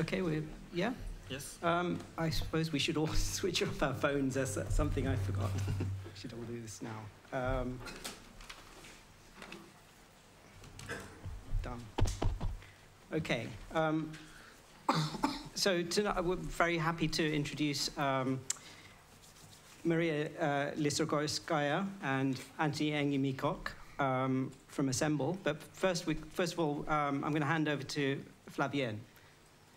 Okay, we yeah. Yes. Um, I suppose we should all switch off our phones. That's something I forgot. we should all do this now. Um, done. Okay. Um, so tonight we're very happy to introduce um, Maria uh, Lisogorskaya and Anthony Engi um, from Assemble. But first, we, first of all, um, I'm going to hand over to Flavien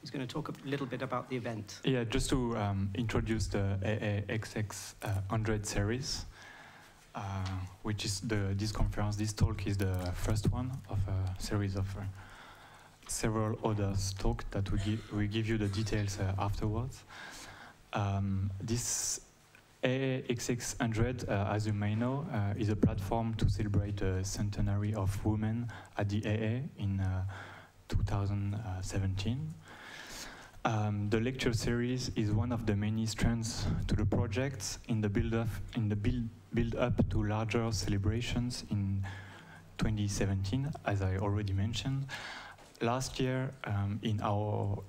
who's going to talk a little bit about the event. Yeah, just to um, introduce the AAXX uh, 100 series, uh, which is the this conference, this talk is the first one of a series of uh, several others talk that we give, we give you the details uh, afterwards. Um, this AAXX 100, uh, as you may know, uh, is a platform to celebrate the centenary of women at the AA in 2017. Um, the lecture series is one of the many strands to the project in the build up in the build build up to larger celebrations in 2017, as I already mentioned. Last year, um, in our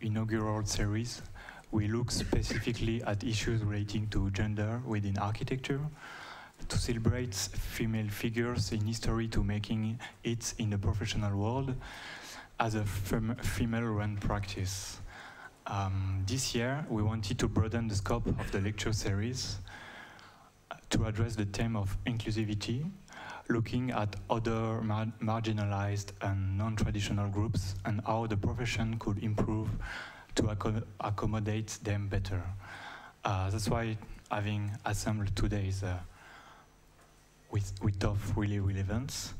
inaugural series, we looked specifically at issues relating to gender within architecture, to celebrate female figures in history to making it in the professional world, as a fem female-run practice. Um, this year, we wanted to broaden the scope of the lecture series uh, to address the theme of inclusivity, looking at other mar marginalized and non-traditional groups and how the profession could improve to accommodate them better. Uh, that's why having assembled today is with, with tough, really relevance.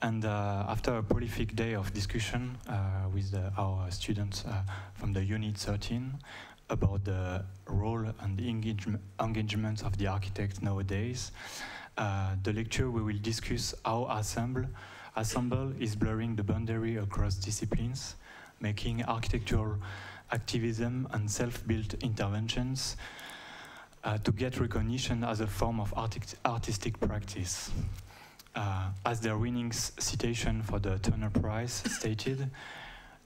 And uh, after a prolific day of discussion uh, with the, our students uh, from the Unit 13 about the role and engagement, engagement of the architect nowadays, uh, the lecture we will discuss how Assemble, Assemble is blurring the boundary across disciplines, making architectural activism and self-built interventions uh, to get recognition as a form of artistic practice. Uh, as their winning citation for the Turner Prize stated,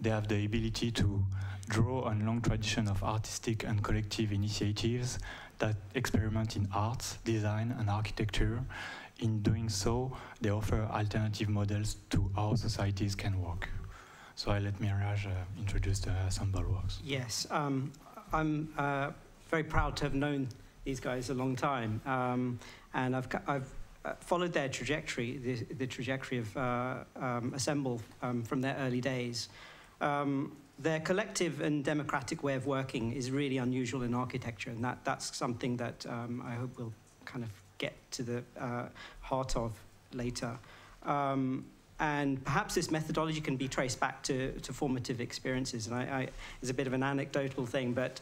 they have the ability to draw on long tradition of artistic and collective initiatives that experiment in arts, design, and architecture. In doing so, they offer alternative models to how societies can work. So I let Miraj uh, introduce the Assemble works. Yes, um, I'm uh, very proud to have known these guys a long time. Um, and I've, I've uh, followed their trajectory, the, the trajectory of uh, um, Assemble um, from their early days. Um, their collective and democratic way of working is really unusual in architecture, and that, that's something that um, I hope we'll kind of get to the uh, heart of later. Um, and perhaps this methodology can be traced back to, to formative experiences. And I, I, it's a bit of an anecdotal thing, but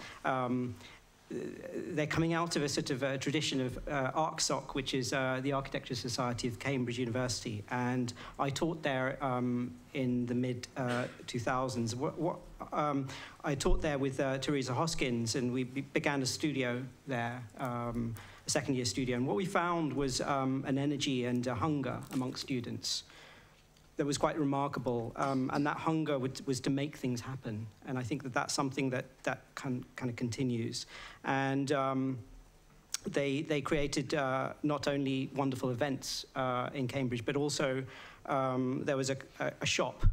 they're coming out of a sort of a tradition of uh, ARCSOC, which is uh, the Architecture Society of Cambridge University, and I taught there um, in the mid uh, 2000s. What, what um, I taught there with uh, Teresa Hoskins, and we began a studio there, um, a second year studio. And what we found was um, an energy and a hunger amongst students that was quite remarkable. Um, and that hunger would, was to make things happen. And I think that that's something that, that kind of continues. And um, they, they created uh, not only wonderful events uh, in Cambridge, but also um, there was a, a, a shop,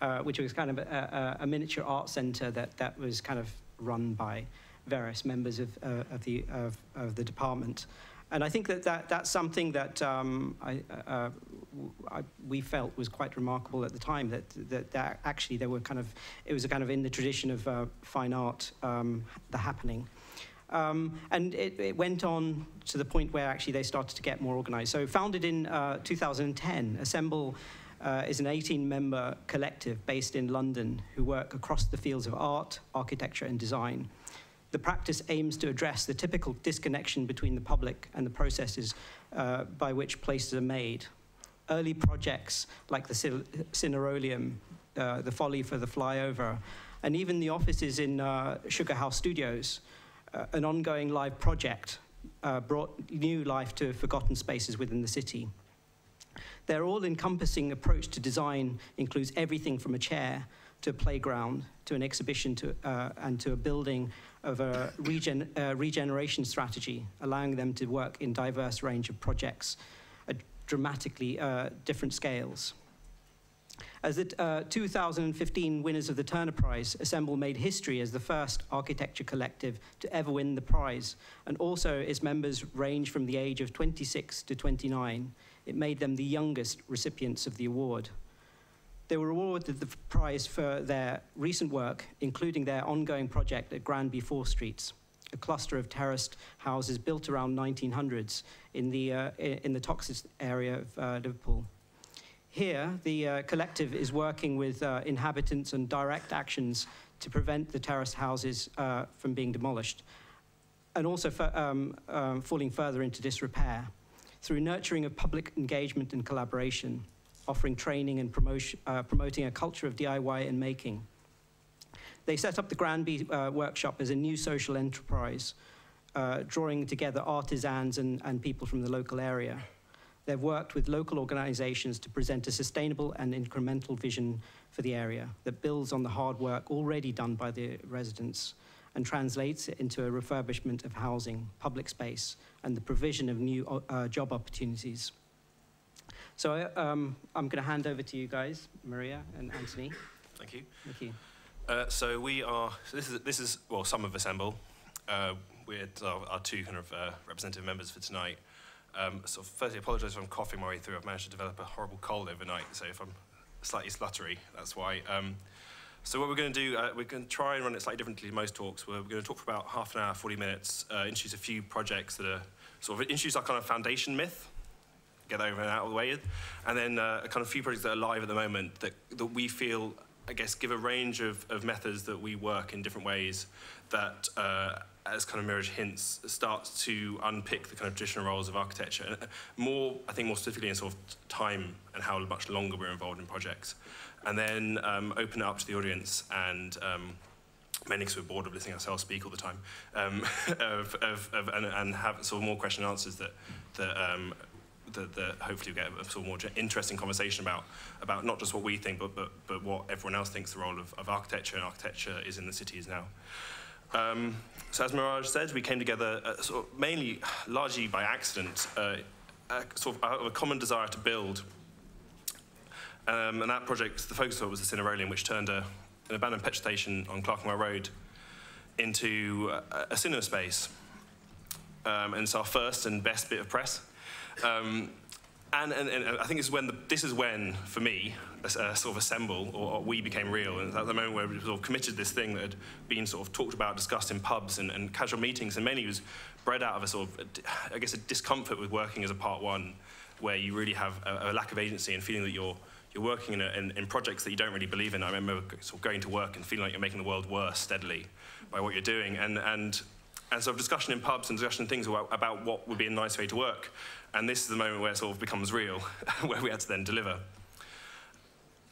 uh, which was kind of a, a, miniature art center that, that was kind of run by various members of, uh, of, the, of, of the department. And I think that, that that's something that um, I, uh, I, we felt was quite remarkable at the time, that, that, that, actually there were kind of, it was a kind of in the tradition of uh, fine art, um, the happening. Um, and it, it, went on to the point where actually they started to get more organized. So founded in uh, 2010, Assemble uh, is an 18-member collective based in London who work across the fields of art, architecture, and design. The practice aims to address the typical disconnection between the public and the processes uh, by which places are made. Early projects like the Cineroleum, uh, the Folly for the Flyover, and even the offices in uh, Sugar House Studios, uh, an ongoing live project, uh, brought new life to forgotten spaces within the city. Their all-encompassing approach to design includes everything from a chair to a playground, to an exhibition, to, uh, and to a building of a regen uh, regeneration strategy, allowing them to work in diverse range of projects dramatically uh, different scales. As the uh, 2015 winners of the Turner Prize, Assemble made history as the first architecture collective to ever win the prize, and also its members range from the age of 26 to 29. It made them the youngest recipients of the award. They were awarded the prize for their recent work, including their ongoing project at Granby Four Streets, a cluster of terraced houses built around 1900s in the, uh, in the Toxteth area of uh, Liverpool. Here, the uh, collective is working with uh, inhabitants and direct actions to prevent the terraced houses uh, from being demolished and also um, um, falling further into disrepair through nurturing of public engagement and collaboration, offering training and promotion, uh, promoting a culture of DIY and making. They set up the Granby uh, workshop as a new social enterprise, uh, drawing together artisans and, and people from the local area. They've worked with local organizations to present a sustainable and incremental vision for the area that builds on the hard work already done by the residents and translates it into a refurbishment of housing, public space, and the provision of new uh, job opportunities. So um, I'm going to hand over to you guys, Maria and Anthony. Thank you. Thank you. Uh, so we are, so this is, this is, well, some of Assemble. Uh, we're our, our, two kind of uh, representative members for tonight. Um, so firstly, apologise if I'm coughing my way through. I've managed to develop a horrible cold overnight, so if I'm slightly sluttery, that's why. Um, so what we're going to do, uh, we're going to try and run it slightly differently to most talks. We're, going to talk for about half an hour, 40 minutes, uh, introduce a few projects that are sort of introduce our kind of foundation myth, get that over and out of the way, and then uh, a kind of few projects that are live at the moment that, that we feel, I guess, give a range of, of methods that we work in different ways that uh, as kind of Miraj hints, starts to unpick the kind of traditional roles of architecture. Uh, more, I think more specifically in sort of time and how much longer we're involved in projects. And then um, open it up to the audience and um, many because we're bored of listening ourselves speak all the time, um, of, of, of, and, and, have sort of more question and answers that, that, um, that, hopefully we get a sort of more interesting conversation about, about not just what we think, but, but, but what everyone else thinks the role of, of architecture and architecture is in the cities now. Um, so as Miraj said, we came together uh, sort of mainly, largely by accident, uh, uh, sort of out of a common desire to build. Um, and that project, the focus of it was the Cineroleum, which turned a, an abandoned petrol station on Clerkenwell Road into a, a cinema space. Um, and it's our first and best bit of press. Um, and, and, and, I think this is when, the, this is when for me, uh, sort of assemble, or, or, we became real. And at the moment where we sort of committed this thing that had been sort of talked about, discussed in pubs and, and casual meetings, and mainly was bred out of a sort of, I guess, a discomfort with working as a part one, where you really have a, a lack of agency and feeling that you're you're working in, a, in, in, projects that you don't really believe in. I remember sort of going to work and feeling like you're making the world worse steadily by what you're doing. And, and, and sort of discussion in pubs and discussion things about, about what would be a nice way to work. And this is the moment where it sort of becomes real, where we had to then deliver.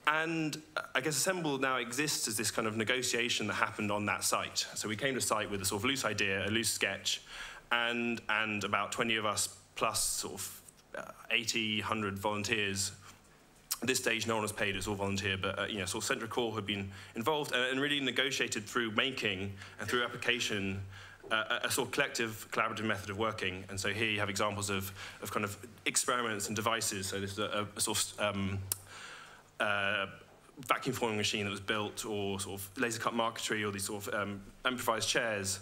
And I guess Assemble now exists as this kind of negotiation that happened on that site. So we came to site with a sort of loose idea, a loose sketch, and, and about 20 of us plus sort of uh, 80, 100 volunteers. At this stage, no one was paid, it's all volunteer, but uh, you know, sort of Central Core had been involved and, and really negotiated through making and through application uh, a sort of collective collaborative method of working. And so here you have examples of, of kind of experiments and devices. So this is a, a sort of um, uh, vacuum forming machine that was built, or sort of laser cut marquetry, or these sort of um, improvised chairs.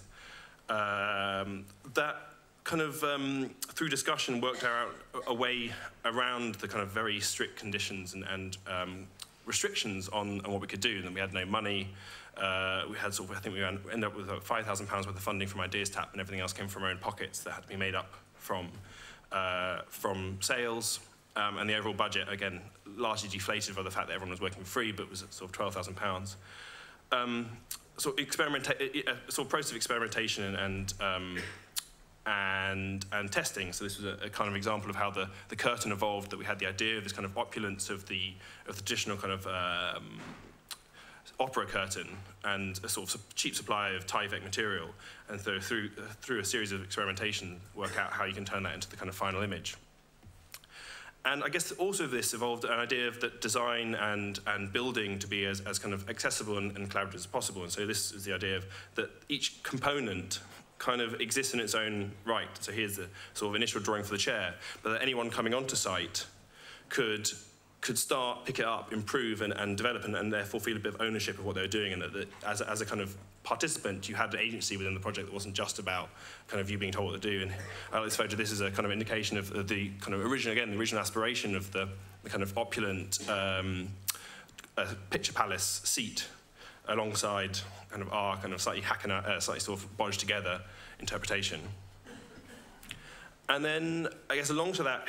Um, that kind of um, through discussion worked out a way around the kind of very strict conditions and, and um, restrictions on, on, what we could do. And then we had no money. Uh, we had sort of, I think we ended up with about £5,000 worth of funding from IdeasTap, and everything else came from our own pockets that had to be made up from, uh, from sales. Um, and the overall budget, again, largely deflated by the fact that everyone was working free, but was sort of £12,000. Um, so experimenta sort of process of experimentation and, um, and, and testing. So this was a, a, kind of example of how the, the curtain evolved, that we had the idea of this kind of opulence of the, of the traditional kind of um, opera curtain and a sort of cheap supply of Tyvek material, and so through, through a series of experimentation, work out how you can turn that into the kind of final image. and I guess also this evolved an idea of that design and, and building to be as, as kind of accessible and, and collaborative as possible. And so this is the idea of that each component kind of exists in its own right. So here's the sort of initial drawing for the chair, but that anyone coming onto site could could start, pick it up, improve, and, and develop, and, and therefore feel a bit of ownership of what they were doing, and that, that as, a, as a kind of participant, you had an agency within the project that wasn't just about kind of you being told what to do. And I like this photo. This is a kind of indication of the kind of original, again, the original aspiration of the, the kind of opulent um, uh, picture palace seat alongside kind of our kind of slightly hacking, uh, slightly sort of bodged together interpretation. And then I guess along to that,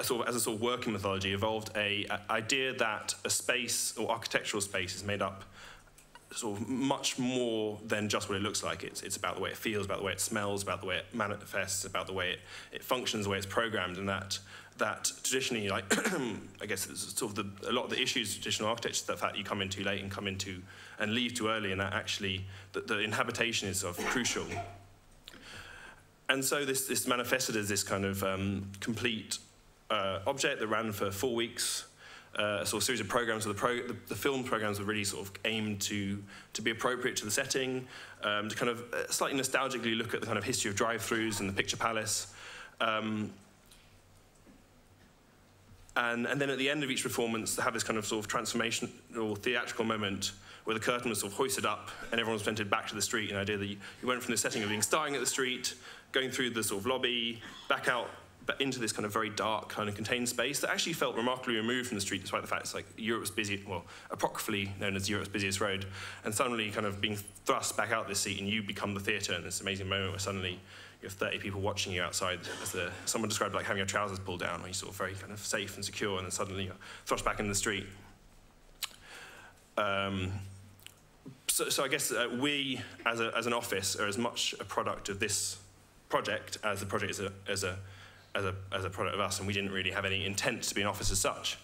a sort of, as a sort of working mythology, evolved a, a idea that a space or architectural space is made up sort of much more than just what it looks like. It's, it's about the way it feels, about the way it smells, about the way it manifests, about the way it, it functions, the way it's programmed, and that that traditionally, like I guess sort of the, a lot of the issues traditional architecture, the fact you come in too late and come in too and leave too early, and that actually the, the inhabitation is of crucial. And so this this manifested as this kind of um, complete uh, object that ran for four weeks. Uh, sort of series of programs. So the, pro the, the, film programs were really sort of aimed to to be appropriate to the setting, um, to kind of uh, slightly nostalgically look at the kind of history of drive-throughs and the picture palace. Um, and, and then at the end of each performance, have this kind of sort of transformation or theatrical moment where the curtain was sort of hoisted up and everyone was presented back to the street. An idea that you, you went from the setting of being starring at the street, going through the sort of lobby, back out but into this kind of very dark, kind of contained space that actually felt remarkably removed from the street, despite the fact it's like Europe's busiest, well, apocryphally known as Europe's busiest road, and suddenly kind of being thrust back out this seat, and you become the theatre in this amazing moment where suddenly you have 30 people watching you outside as the, someone described like having your trousers pulled down, where you're sort of very kind of safe and secure, and then suddenly you're thrust back in the street. Um, so, so, I guess uh, we, as, a, as an office, are as much a product of this project as the project is a, as a as a, as a product of us, and we didn't really have any intent to be an office as such.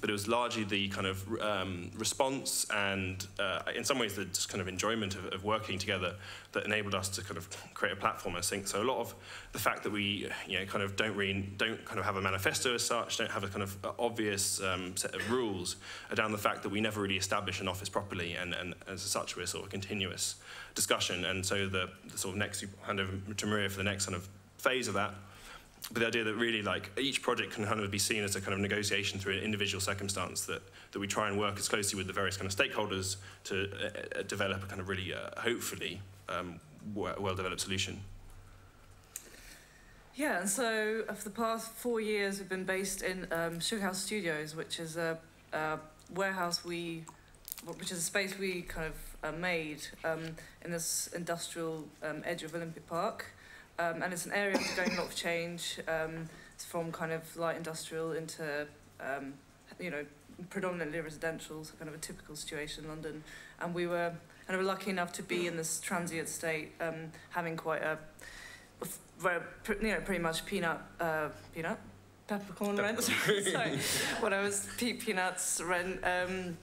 But it was largely the kind of um, response and, uh, in some ways, the just kind of enjoyment of, of, working together that enabled us to kind of create a platform. I think so. A lot of the fact that we, you know, kind of don't really don't kind of have a manifesto as such, don't have a kind of obvious um, set of rules, are down the fact that we never really establish an office properly, and, and as such, we're sort of continuous discussion. And so the, the sort of next hand over to Maria for the next kind of phase of that but the idea that really like each project can kind of be seen as a kind of negotiation through an individual circumstance that, that we try and work as closely with the various kind of stakeholders to uh, uh develop a kind of really uh, hopefully um, well-developed solution. Yeah, and so uh, for the past four years we've been based in um, Sugarhouse Studios, which is a, a, warehouse we, which is a space we kind of uh, made um, in this industrial um, edge of Olympic Park. Um, and it's an area undergoing a lot of change um, from kind of light industrial into, um, you know, predominantly residential, so kind of a typical situation in London. And we were kind of lucky enough to be in this transient state, um, having quite a, you know, pretty much peanut, uh, peanut, peppercorn rent. Sorry, what I was pe peanuts rent um,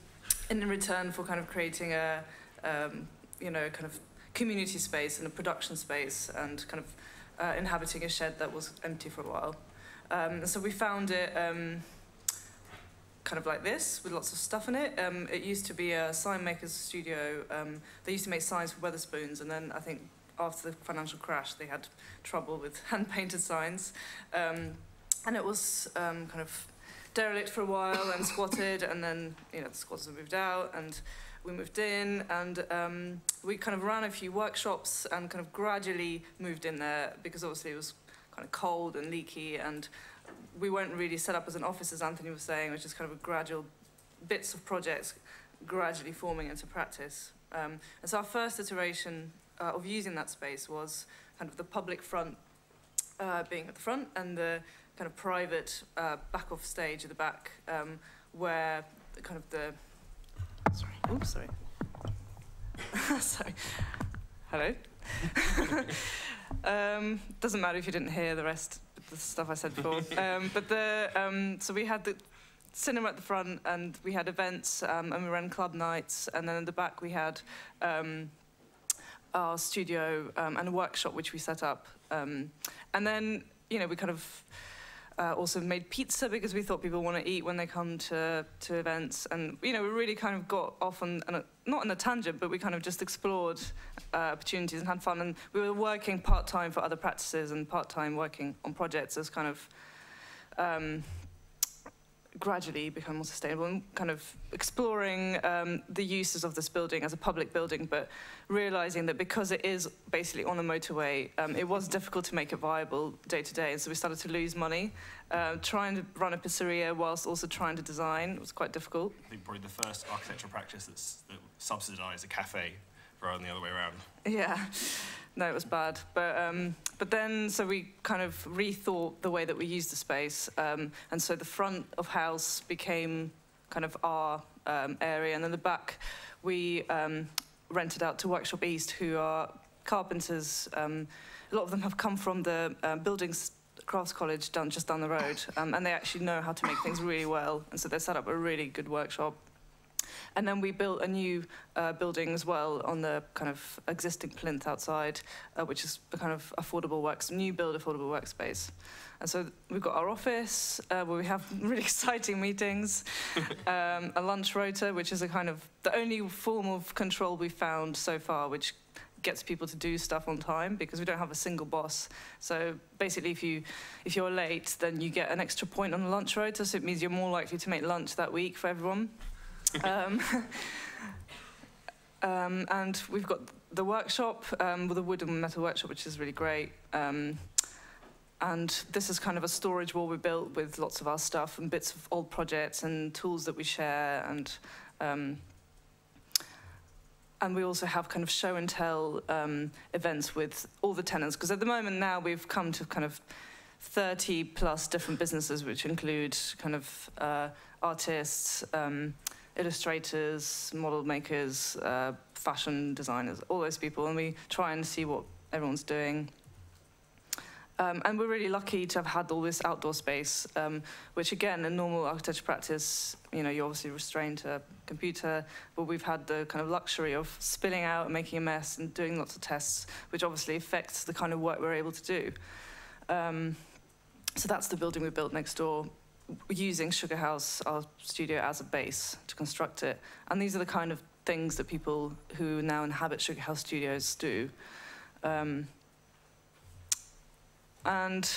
in return for kind of creating a, um, you know, kind of community space and a production space and kind of uh, inhabiting a shed that was empty for a while. Um, so we found it um, kind of like this, with lots of stuff in it. Um, it used to be a sign maker's studio. Um, they used to make signs for Wetherspoons, and then I think after the financial crash, they had trouble with hand-painted signs. Um, and it was um, kind of derelict for a while and squatted, and then, you know, the squatters moved out, and we moved in and um, we kind of ran a few workshops and kind of gradually moved in there because obviously it was kind of cold and leaky and we weren't really set up as an office as Anthony was saying, which is kind of a gradual bits of projects gradually forming into practice. Um, and so our first iteration uh, of using that space was kind of the public front uh, being at the front and the kind of private uh, back off stage at the back um, where kind of the Sorry. Oops, sorry. sorry. Hello. um, doesn't matter if you didn't hear the rest of the stuff I said before. um, but the um, so we had the cinema at the front, and we had events, um, and we ran club nights, and then in the back we had um, our studio um, and a workshop which we set up, um, and then you know we kind of uh, also made pizza because we thought people want to eat when they come to, to events. And, you know, we really kind of got off on, on a, not on a tangent, but we kind of just explored uh, opportunities and had fun. And we were working part-time for other practices and part-time working on projects as kind of um, gradually become more sustainable and kind of exploring um, the uses of this building as a public building, but realizing that because it is basically on a motorway, um, it was difficult to make it viable day to day. And so we started to lose money. Uh, trying to run a pizzeria whilst also trying to design it was quite difficult. I think probably the first architectural practice that's, that subsidised a cafe rather than the other way around. Yeah, no, it was bad. But um, but then, so we kind of rethought the way that we used the space, um, and so the front of house became kind of our um, area, and then the back we um, rented out to Workshop East, who are carpenters. Um, a lot of them have come from the uh, buildings crafts college down just down the road, um, and they actually know how to make things really well, and so they set up a really good workshop. And then we built a new uh, building as well on the kind of existing plinth outside, uh, which is a kind of affordable works, new build affordable workspace. And so we've got our office uh, where we have really exciting meetings, um, a lunch rota, which is a kind of the only form of control we've found so far, which gets people to do stuff on time because we don't have a single boss. So basically, if you if you're late, then you get an extra point on the lunch rota. So it means you're more likely to make lunch that week for everyone. Um, um, and we've got the workshop um, with a wood and metal workshop, which is really great. Um, and this is kind of a storage wall we built with lots of our stuff and bits of old projects and tools that we share and um, and we also have kind of show and tell um, events with all the tenants because at the moment now we've come to kind of 30 plus different businesses which include kind of uh, artists um, illustrators, model makers, uh, fashion designers, all those people, and we try and see what everyone's doing. Um, and we're really lucky to have had all this outdoor space, um, which again, in normal architecture practice, you know, you're obviously restrained to a computer, but we've had the kind of luxury of spilling out and making a mess and doing lots of tests, which obviously affects the kind of work we're able to do. Um, so that's the building we built next door using Sugar House, our studio, as a base to construct it. And these are the kind of things that people who now inhabit Sugar House Studios do. Um, and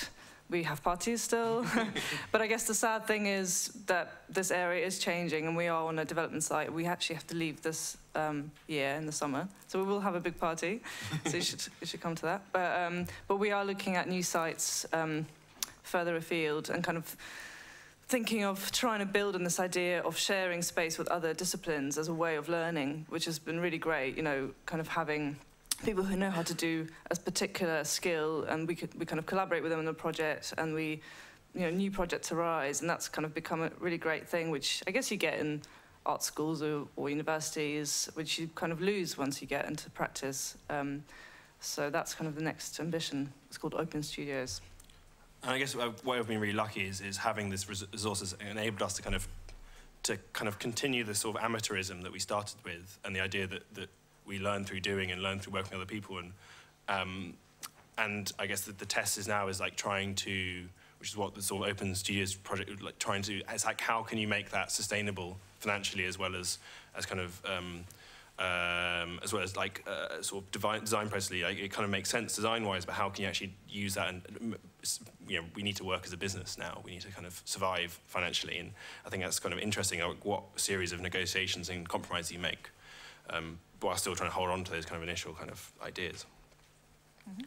we have parties still. but I guess the sad thing is that this area is changing and we are on a development site. We actually have to leave this um, year in the summer. So we will have a big party. so you should, you should come to that. But, um, but we are looking at new sites um, further afield and kind of thinking of trying to build on this idea of sharing space with other disciplines as a way of learning, which has been really great, you know, kind of having people who know how to do a particular skill and we could we kind of collaborate with them on a project and we you know new projects arise and that's kind of become a really great thing which I guess you get in art schools or, or universities which you kind of lose once you get into practice. Um, so that's kind of the next ambition. It's called open studios and I guess uh, what I've been really lucky is, is having this resources enabled us to kind of to kind of continue the sort of amateurism that we started with, and the idea that that we learn through doing and learn through working with other people, and um, and I guess that the test is now is like trying to, which is what the sort of Open Studios project like trying to. It's like how can you make that sustainable financially as well as as kind of um, um, as well as like uh, sort of design, design processly, like it kind of makes sense design-wise, but how can you actually use that? And you know, we need to work as a business now. We need to kind of survive financially, and I think that's kind of interesting. Like what series of negotiations and compromises you make, um, while still trying to hold on to those kind of initial kind of ideas. Mm -hmm.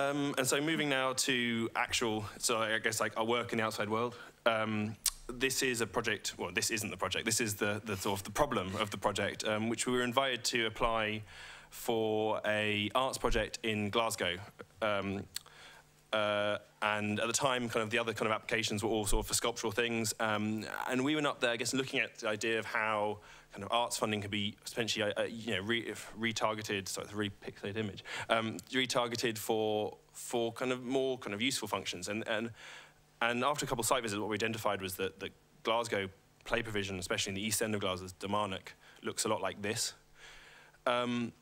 um, and so moving now to actual, so I guess like our work in the outside world. Um, this is a project, well, this isn't the project, this is the, the sort of the problem of the project, um, which we were invited to apply for a arts project in Glasgow. Um, uh, and at the time, kind of the other kind of applications were all sort of for sculptural things. Um, and we went up there, I guess, looking at the idea of how kind of arts funding could be essentially, uh, you know, re retargeted. Sorry, it's a really pixelated image. Um, retargeted for for kind of more kind of useful functions. And and and after a couple of site visits, what we identified was that, that Glasgow play provision, especially in the east end of Glasgow, Dalmarnock, looks a lot like this. Um,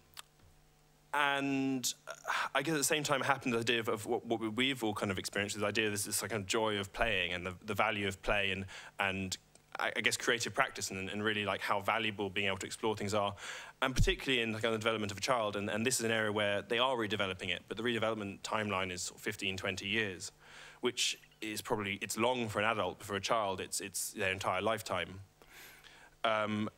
and uh, I guess at the same time happened the idea of, of what, what, we've all kind of experienced, this idea, this, this like kind of joy of playing and the, the value of play and, and I, guess creative practice and, and, really like how valuable being able to explore things are, and particularly in the of development of a child. And, and this is an area where they are redeveloping it, but the redevelopment timeline is 15, 20 years, which is probably, it's long for an adult, but for a child, it's, it's their entire lifetime. Um,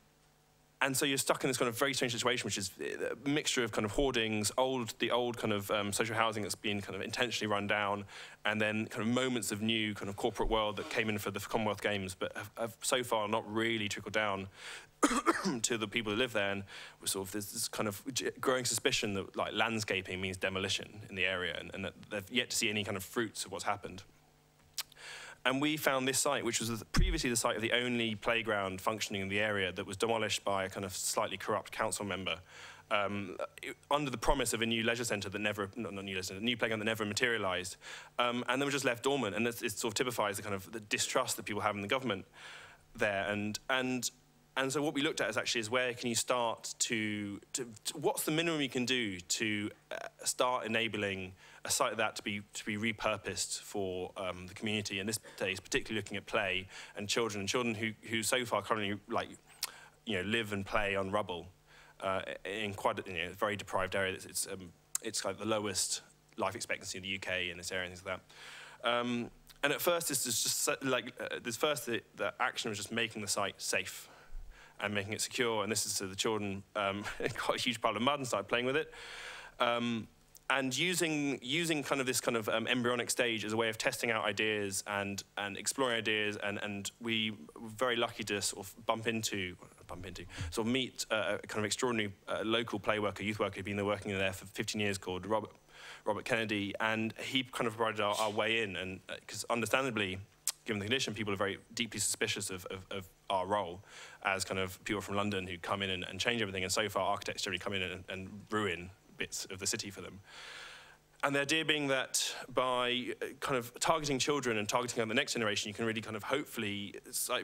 and so you're stuck in this kind of very strange situation, which is a mixture of kind of hoardings, old, the old kind of um, social housing that's been kind of intentionally run down, and then kind of moments of new kind of corporate world that came in for the Commonwealth Games, but have, have so far not really trickled down to the people who live there. And we're sort of there's this kind of growing suspicion that like landscaping means demolition in the area, and, and that they've yet to see any kind of fruits of what's happened. And we found this site, which was previously the site of the only playground functioning in the area that was demolished by a kind of slightly corrupt council member. Um, under the promise of a new leisure centre that never, not, not new leisure centre, a new playground that never materialised, um, and then was just left dormant. And it, sort of typifies the kind of the distrust that people have in the government there. And and and so what we looked at is actually is where can you start to, to, to what's the minimum you can do to uh, start enabling a site like that to be to be repurposed for um, the community. And this case, particularly looking at play and children and children who who so far currently like you know live and play on rubble uh, in quite a you know, very deprived area. It's it's, um, it's like the lowest life expectancy in the UK in this area and things like that. Um, and at first, this is just like uh, this first the, the action was just making the site safe and making it secure. And this is so the children um, got a huge pile of mud and started playing with it. Um, and using using kind of this kind of um, embryonic stage as a way of testing out ideas and and exploring ideas and and we were very lucky to sort of bump into bump into sort of meet uh, a kind of extraordinary uh, local play worker youth worker who'd been there working there for 15 years called Robert Robert Kennedy. And he kind of provided our, our way in and because uh, understandably given the condition people are very deeply suspicious of, of, of, our role as kind of people from London who come in and, and change everything. And so far architects generally come in and, and ruin bits of the city for them. And the idea being that by uh, kind of targeting children and targeting on the next generation, you can really kind of hopefully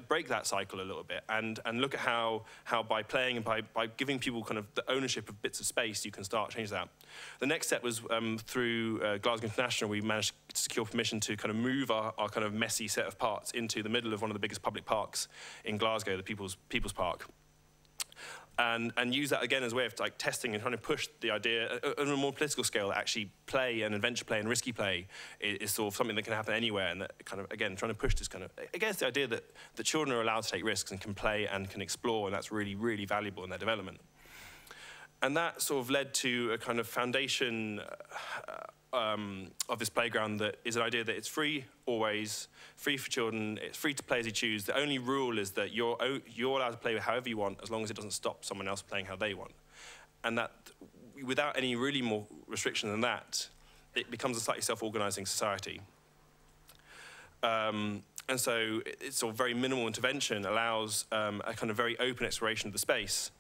break that cycle a little bit and, and look at how, how by playing and by, by giving people kind of the ownership of bits of space, you can start change that. The next step was um, through uh, Glasgow International, we managed to secure permission to kind of move our, our kind of messy set of parts into the middle of one of the biggest public parks in Glasgow, the People's, People's Park and, and use that again as a way of like testing and trying to push the idea uh, on a more political scale that actually play and adventure play and risky play is, is, sort of something that can happen anywhere and that kind of again trying to push this kind of against the idea that the children are allowed to take risks and can play and can explore and that's really really valuable in their development and that sort of led to a kind of foundation uh, um, of this playground that is an idea that it's free always, free for children, it's free to play as you choose. The only rule is that you're, you're allowed to play however you want as long as it doesn't stop someone else playing how they want. And that without any really more restriction than that, it becomes a slightly self-organizing society. Um, and so it's of very minimal intervention allows um, a kind of very open exploration of the space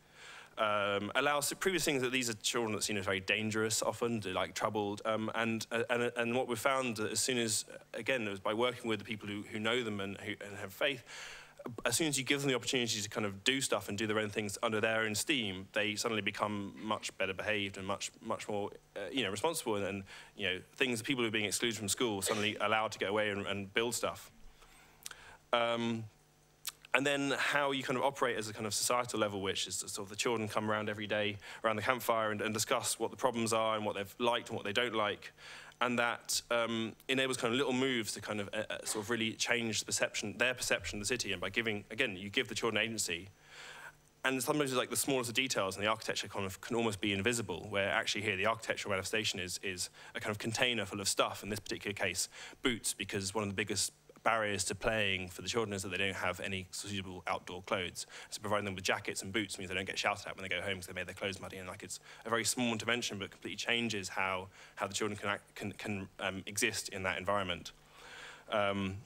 um, allows previous things that these are children that seen as very dangerous often, like troubled, um, and, uh, and, and what we found as soon as, again, it was by working with the people who, who know them and who and have faith, as soon as you give them the opportunity to kind of do stuff and do their own things under their own steam, they suddenly become much better behaved and much much more, uh, you know, responsible. And, and, you know, things people who are being excluded from school suddenly allowed to get away and, and build stuff. Um, and then how you kind of operate as a kind of societal level, which is sort of the children come around every day around the campfire and, and discuss what the problems are and what they've liked and what they don't like. And that um, enables kind of little moves to kind of uh, uh, sort of really change the perception, their perception of the city. And by giving, again, you give the children agency. And sometimes it's like the smallest of details and the architecture kind of can almost be invisible, where actually here the architectural manifestation is, is a kind of container full of stuff. In this particular case, boots, because one of the biggest barriers to playing for the children is that they don't have any suitable outdoor clothes. So providing them with jackets and boots means they don't get shouted at when they go home because they made their clothes muddy. And like it's a very small intervention, but completely changes how, how the children can, act, can, can um, exist in that environment. Um,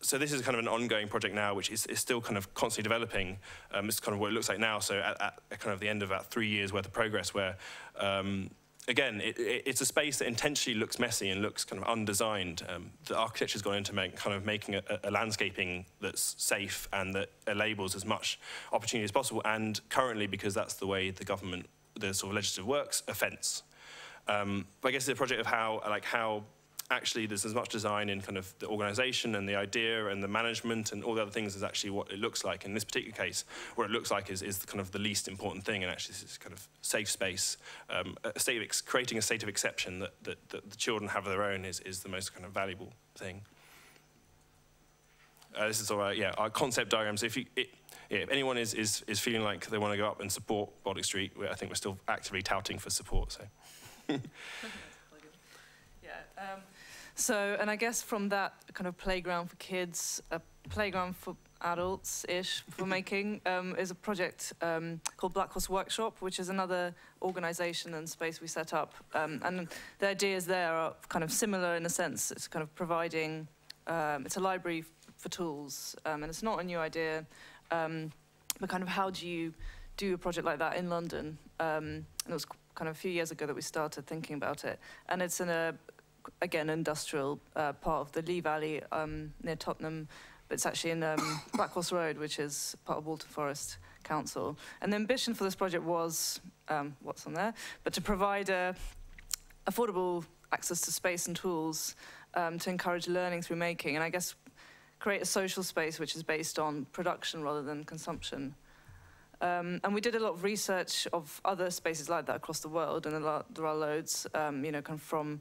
so this is kind of an ongoing project now, which is, is still kind of constantly developing. Um, this is kind of what it looks like now. So at, at kind of the end of about three years worth of progress, where um, again, it, it, it's a space that intentionally looks messy and looks kind of undesigned. Um, the architecture's gone into make, kind of making a, a, landscaping that's safe and that enables as much opportunity as possible. And currently, because that's the way the government, the sort of legislative works, a fence. Um, but I guess it's a project of how, like how actually there's as much design in kind of the organization and the idea and the management and all the other things as actually what it looks like. In this particular case, what it looks like is, is kind of the least important thing and actually this is kind of safe space, um, a state creating a state of exception that, that, that the children have of their own is, is the most kind of valuable thing. Uh, this is all right, yeah, our concept diagrams. If, you, it, yeah, if anyone is, is, is feeling like they want to go up and support Baltic Street, I think we're still actively touting for support. So. yeah. Um, so, and I guess from that kind of playground for kids, a playground for adults-ish for making um, is a project um, called Black Horse Workshop, which is another organisation and space we set up. Um, and the ideas there are kind of similar in a sense. It's kind of providing, um, it's a library for tools, um, and it's not a new idea, um, but kind of how do you do a project like that in London? and it was kind of a few years ago that we started thinking about it. And it's in a again, industrial uh, part of the Lee Valley um, near Tottenham, but it's actually in um, Black Road, which is part of Waltham Forest Council. And the ambition for this project was, um, what's on there, but to provide a affordable access to space and tools um, to encourage learning through making, and I guess create a social space which is based on production rather than consumption. Um, and we did a lot of research of other spaces like that across the world, and there are loads, um, you know, kind of from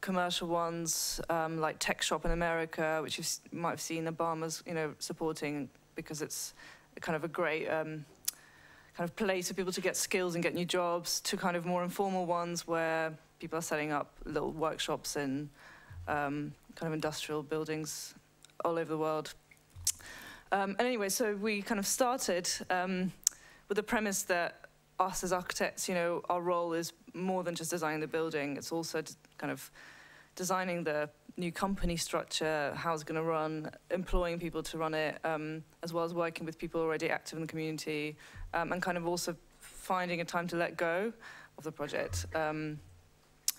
commercial ones, um, like TechShop in America, which you might have seen Obama's, you know, supporting because it's kind of a great um, kind of place for people to get skills and get new jobs, to kind of more informal ones where people are setting up little workshops in um, kind of industrial buildings all over the world. Um, and anyway, so we kind of started um, with the premise that us as architects, you know, our role is more than just designing the building. It's also kind of designing the new company structure, how it's going to run, employing people to run it, um, as well as working with people already active in the community, um, and kind of also finding a time to let go of the project. Um,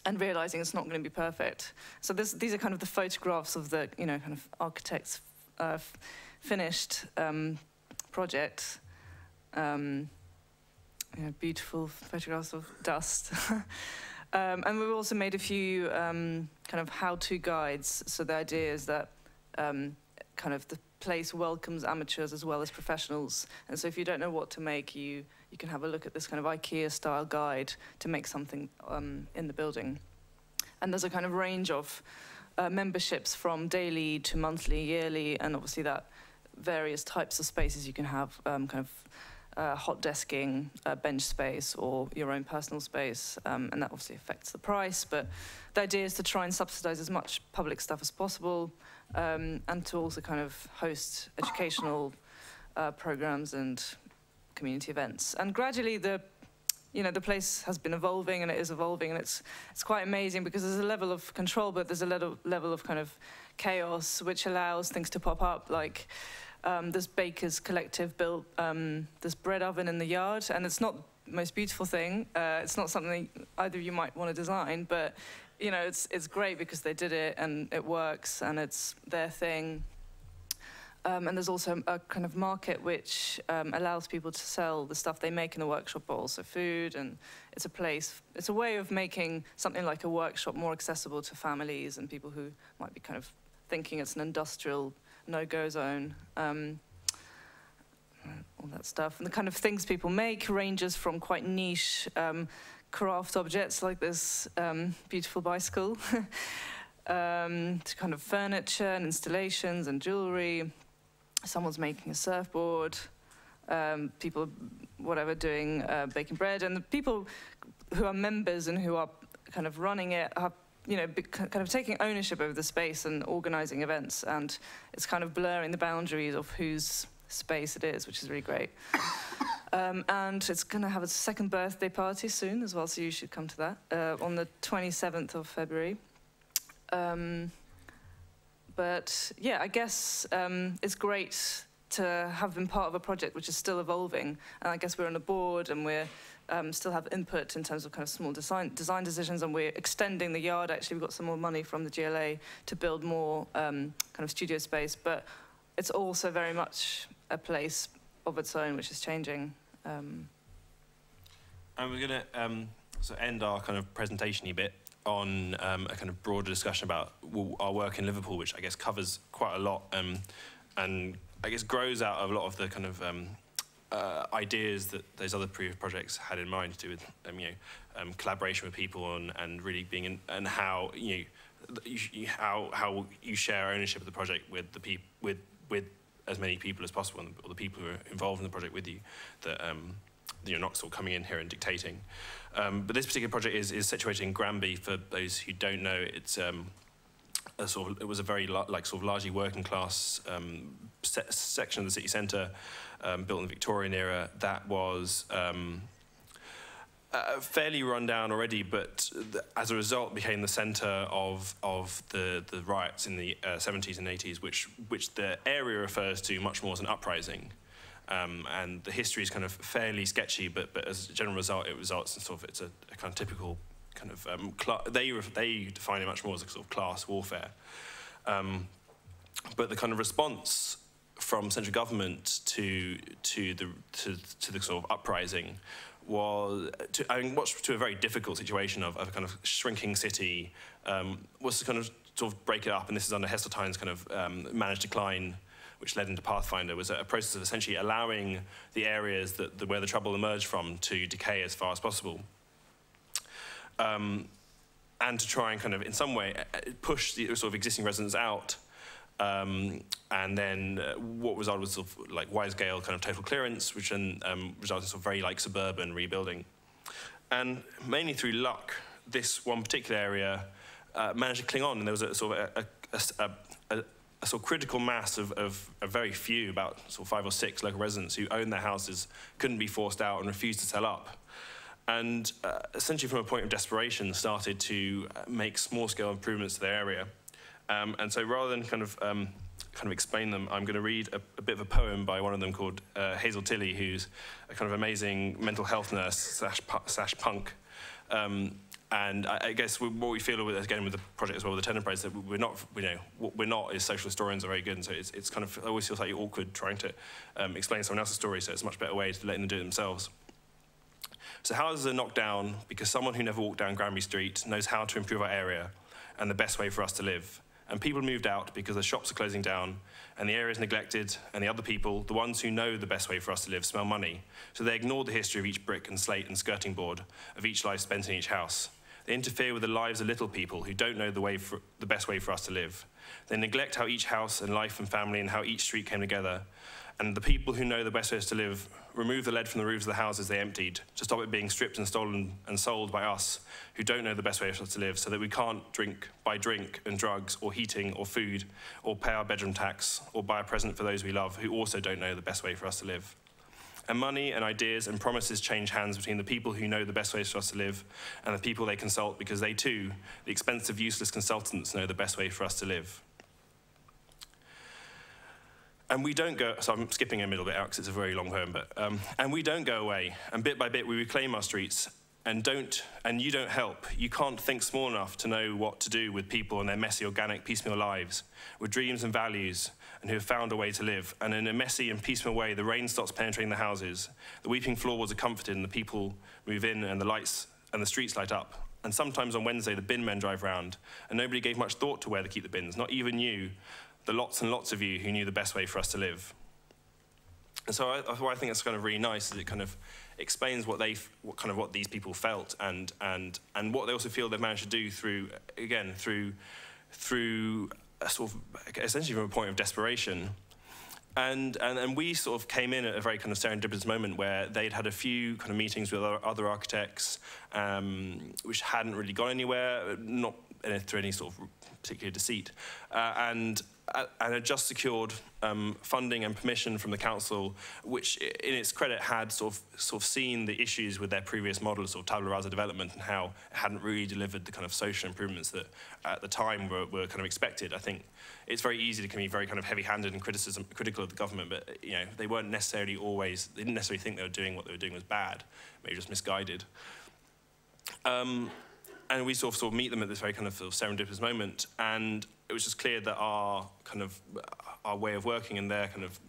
and realizing it's not going to be perfect. So this, these are kind of the photographs of the, you know, kind of architect's uh, finished um, project. Um, you know, beautiful photographs of dust. um, and we've also made a few um, kind of how-to guides. So the idea is that um, kind of the place welcomes amateurs as well as professionals. And so if you don't know what to make, you, you can have a look at this kind of IKEA-style guide to make something um, in the building. And there's a kind of range of uh, memberships from daily to monthly, yearly, and obviously that various types of spaces you can have um, kind of uh, hot desking, uh, bench space, or your own personal space, um, and that obviously affects the price. But the idea is to try and subsidise as much public stuff as possible, um, and to also kind of host educational uh, programs and community events. And gradually, the you know the place has been evolving, and it is evolving, and it's it's quite amazing because there's a level of control, but there's a level level of kind of chaos, which allows things to pop up like um, this baker's collective built um, this bread oven in the yard, and it's not the most beautiful thing. Uh, it's not something either of you might want to design, but you know, it's it's great because they did it and it works and it's their thing. Um, and there's also a kind of market which um, allows people to sell the stuff they make in the workshop, but also food. And it's a place, it's a way of making something like a workshop more accessible to families and people who might be kind of thinking it's an industrial no-go zone, um, all that stuff. And the kind of things people make ranges from quite niche um, craft objects like this um, beautiful bicycle um, to kind of furniture and installations and jewelry. Someone's making a surfboard. Um, people, whatever, doing uh, baking bread. And the people who are members and who are kind of running it are you know, kind of taking ownership over the space and organizing events, and it's kind of blurring the boundaries of whose space it is, which is really great. Um, and it's going to have a second birthday party soon as well, so you should come to that uh, on the 27th of February. Um, but yeah, I guess um, it's great to have been part of a project which is still evolving. And I guess we're on a board and we're um, still have input in terms of kind of small design, design decisions, and we're extending the yard. Actually, we've got some more money from the GLA to build more um, kind of studio space, but it's also very much a place of its own, which is changing. Um, and we're going to, so end our kind of presentation bit on um, a kind of broader discussion about our work in Liverpool, which I guess covers quite a lot um, and I guess grows out of a lot of the kind of um, uh, ideas that those other previous projects had in mind to do with um, you know um, collaboration with people and, and really being in, and how you know you, how how you share ownership of the project with the people with with as many people as possible and the, or the people who are involved in the project with you that um, you're not sort of coming in here and dictating. Um, but this particular project is, is situated in Granby. For those who don't know, it's um, sort of, it was a very like sort of largely working class um, se section of the city centre um, built in the Victorian era that was um, uh, fairly run down already, but as a result became the centre of of the the riots in the uh, 70s and 80s, which which the area refers to much more as an uprising. Um, and the history is kind of fairly sketchy, but, but as a general result, it results in sort of it's a, a kind of typical kind of um, they they define it much more as a sort of class warfare. Um, but the kind of response from central government to to the to, to the sort of uprising was to, I mean, what's to a very difficult situation of, of a kind of shrinking city um, was to kind of sort of break it up, and this is under Heseltine's kind of um, managed decline which led into Pathfinder, was a process of essentially allowing the areas that the, where the trouble emerged from to decay as far as possible. Um, and to try and kind of, in some way, uh, push the sort of existing residents out. Um, and then uh, what resulted was sort of like wide-scale kind of total clearance, which then um, resulted in sort of very like suburban rebuilding. And mainly through luck, this one particular area uh, managed to cling on, and there was a sort of a, a, a, a sort of critical mass of, of, of, very few, about sort of five or six local residents who owned their houses, couldn't be forced out and refused to sell up. And uh, essentially from a point of desperation started to uh, make small-scale improvements to their area. Um, and so rather than kind of um, kind of explain them, I'm going to read a, a, bit of a poem by one of them called uh, Hazel Tilley, who's a kind of amazing mental health nurse slash, slash punk. Um, and I, I, guess what we feel with again with the project as well with the Turner Prize that we're not you know what we're not as social historians are very good and so it's, it's kind of it always feels like you're awkward trying to um, explain someone else's story so it's a much better way to letting them do it themselves so houses are knocked down because someone who never walked down Granby Street knows how to improve our area and the best way for us to live and people moved out because the shops are closing down and the area is neglected and the other people the ones who know the best way for us to live smell money so they ignore the history of each brick and slate and skirting board of each life spent in each house they interfere with the lives of little people who don't know the, way for, the best way for us to live. They neglect how each house and life and family and how each street came together. And the people who know the best ways to live remove the lead from the roofs of the houses they emptied to stop it being stripped and stolen and sold by us who don't know the best way for us to live so that we can't drink, buy drink and drugs or heating or food or pay our bedroom tax or buy a present for those we love who also don't know the best way for us to live. And money and ideas and promises change hands between the people who know the best ways for us to live and the people they consult because they too, the expensive, useless consultants, know the best way for us to live. And we don't go, so I'm skipping a middle bit out because it's a very long poem, but, um, and we don't go away. And bit by bit, we reclaim our streets and don't, and you don't help. You can't think small enough to know what to do with people and their messy, organic, piecemeal lives, with dreams and values, and who have found a way to live. And in a messy and piecemeal way, the rain stops penetrating the houses, the weeping floorboards are comforted, and the people move in, and the lights and the streets light up. And sometimes on Wednesday, the bin men drive round, and nobody gave much thought to where to keep the bins, not even you, the lots and lots of you who knew the best way for us to live. And so I, I think it's kind of really nice is it kind of explains what they, what kind of what these people felt, and and and what they also feel they've managed to do through, again, through through a sort of essentially from a point of desperation. And, and, and we sort of came in at a very kind of serendipitous moment where they'd had a few kind of meetings with other, other architects, um, which hadn't really gone anywhere, not through any sort of particular deceit. Uh, and and had just secured um, funding and permission from the council, which, in its credit, had sort of sort of seen the issues with their previous model of sort of tabula rasa development and how it hadn't really delivered the kind of social improvements that, at the time, were, were kind of expected. I think it's very easy to be very kind of heavy-handed and criticism critical of the government, but you know they weren't necessarily always. They didn't necessarily think they were doing what they were doing was bad, maybe just misguided. Um, and we sort of, sort of meet them at this very kind of, sort of serendipitous moment, and it was just clear that our kind of our way of working and their kind of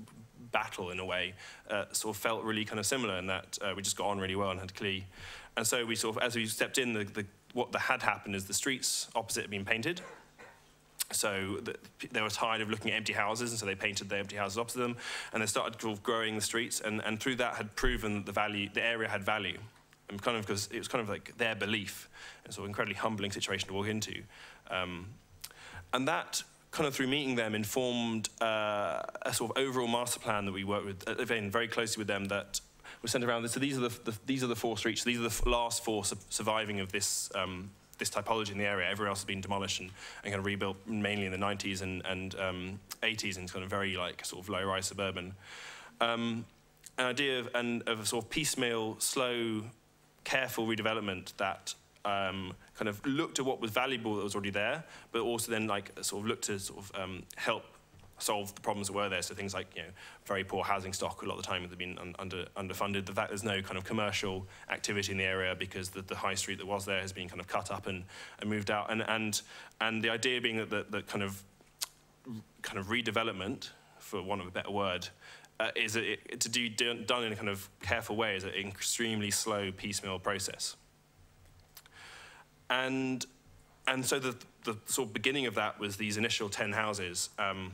battle in a way uh, sort of felt really kind of similar in that uh, we just got on really well and had clearly and so we sort of, as we stepped in, the, the, what that had happened is the streets opposite had been painted. So the, they were tired of looking at empty houses, and so they painted the empty houses opposite them, and they started growing the streets, and, and through that had proven the value, the area had value, and kind of because it was kind of like their belief, and sort of incredibly humbling situation to walk into, um, and that kind of through meeting them informed uh, a sort of overall master plan that we worked with, uh, again, very closely with them that was sent around. So these are the, the these are the four streets. These are the last four su- surviving of this um, this typology in the area. Everywhere else has been demolished and, and kind of rebuilt mainly in the 90s and, and um, 80s and kind of very like sort of low-rise suburban. Um, an idea of, and of a sort of piecemeal, slow, careful redevelopment that um, kind of looked at what was valuable that was already there, but also then like sort of looked to sort of um, help solve the problems that were there. So things like you know very poor housing stock a lot of the time has been un under underfunded. The fact there's no kind of commercial activity in the area because the, the high street that was there has been kind of cut up and, and moved out. And and and the idea being that the, the kind of kind of redevelopment, for want of a better word, uh, is it, to do done in a kind of careful way is an extremely slow piecemeal process. And and so the, the sort of beginning of that was these initial 10 houses. Um,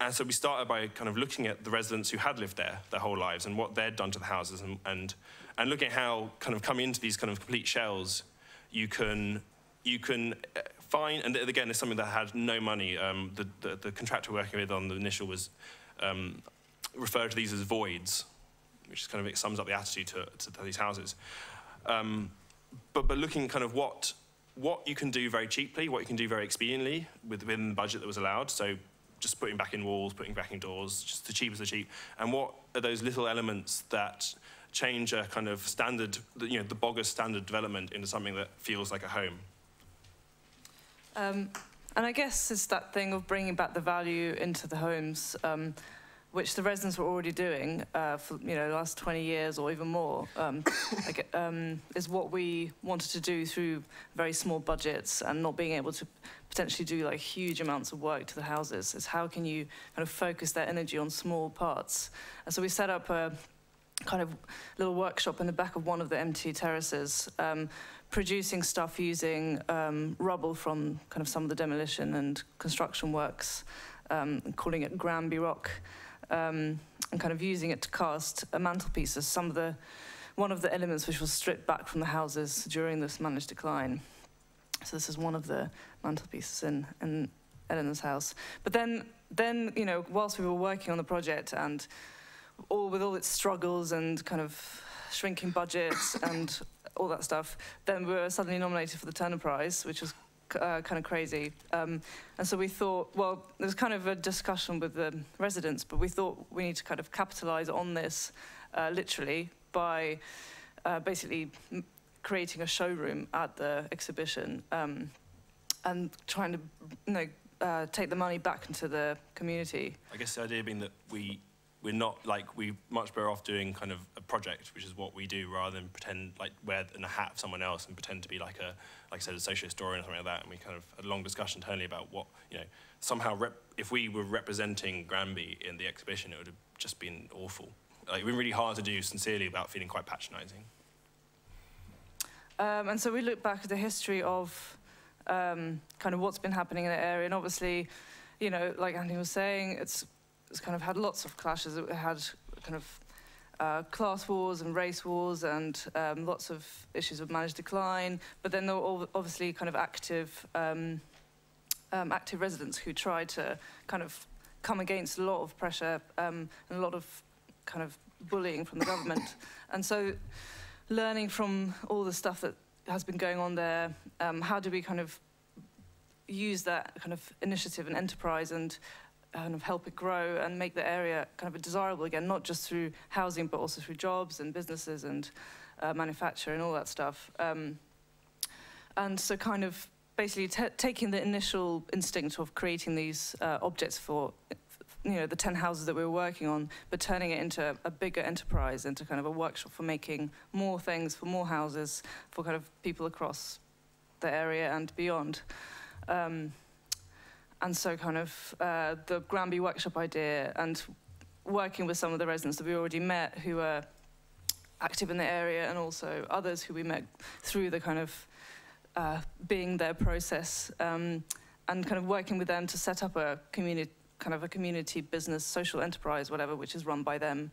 and so we started by kind of looking at the residents who had lived there their whole lives and what they'd done to the houses and, and, and looking at how kind of coming into these kind of complete shells, you can, you can uh, find, and again, it's something that had no money. Um, the, the, the, contractor working with on the initial was um, referred to these as voids, which kind of, it sums up the attitude to, to these houses. Um, but, but looking kind of what, what you can do very cheaply, what you can do very expediently within the budget that was allowed. So just putting back in walls, putting back in doors, just the cheap as the cheap. And what are those little elements that change a kind of standard, you know, the boggers standard development into something that feels like a home? Um, and I guess it's that thing of bringing back the value into the homes. Um, which the residents were already doing uh, for you know the last 20 years or even more, um, like, um, is what we wanted to do through very small budgets and not being able to potentially do like huge amounts of work to the houses. Is how can you kind of focus that energy on small parts? And so we set up a kind of little workshop in the back of one of the empty terraces. Um, producing stuff using um, rubble from kind of some of the demolition and construction works, um, calling it Granby rock um, and kind of using it to cast a mantelpiece as some of the one of the elements which was stripped back from the houses during this managed decline. So this is one of the mantelpieces in, in Eleanor's house. But then, then you know, whilst we were working on the project and all with all its struggles and kind of shrinking budgets and all that stuff, then we were suddenly nominated for the Turner Prize, which was uh, kind of crazy. Um, and so we thought, well, there was kind of a discussion with the residents, but we thought we need to kind of capitalize on this uh, literally by uh, basically creating a showroom at the exhibition um, and trying to you know, uh, take the money back into the community. I guess the idea being that we we're not like we much better off doing kind of a project, which is what we do, rather than pretend like wear in a hat of someone else and pretend to be like a like I said a social historian or something like that. And we kind of had a long discussion internally about what you know somehow if we were representing Granby in the exhibition, it would have just been awful. Like it would been really hard to do sincerely without feeling quite patronising. Um, and so we look back at the history of um, kind of what's been happening in the area, and obviously, you know, like Anthony was saying, it's it's kind of had lots of clashes. It had kind of uh, class wars and race wars and um, lots of issues of managed decline. But then there were obviously kind of active, um, um, active residents who tried to kind of come against a lot of pressure um, and a lot of kind of bullying from the government. And so learning from all the stuff that has been going on there, um, how do we kind of use that kind of initiative and enterprise and kind of help it grow and make the area kind of desirable again, not just through housing, but also through jobs and businesses and uh, manufacture and all that stuff. Um, and so kind of basically taking the initial instinct of creating these uh, objects for you know the 10 houses that we were working on but turning it into a bigger enterprise into kind of a workshop for making more things for more houses for kind of people across the area and beyond um, and so kind of uh, the Granby workshop idea and working with some of the residents that we already met who were active in the area and also others who we met through the kind of uh, being there process um, and kind of working with them to set up a community kind of a community business social enterprise whatever which is run by them.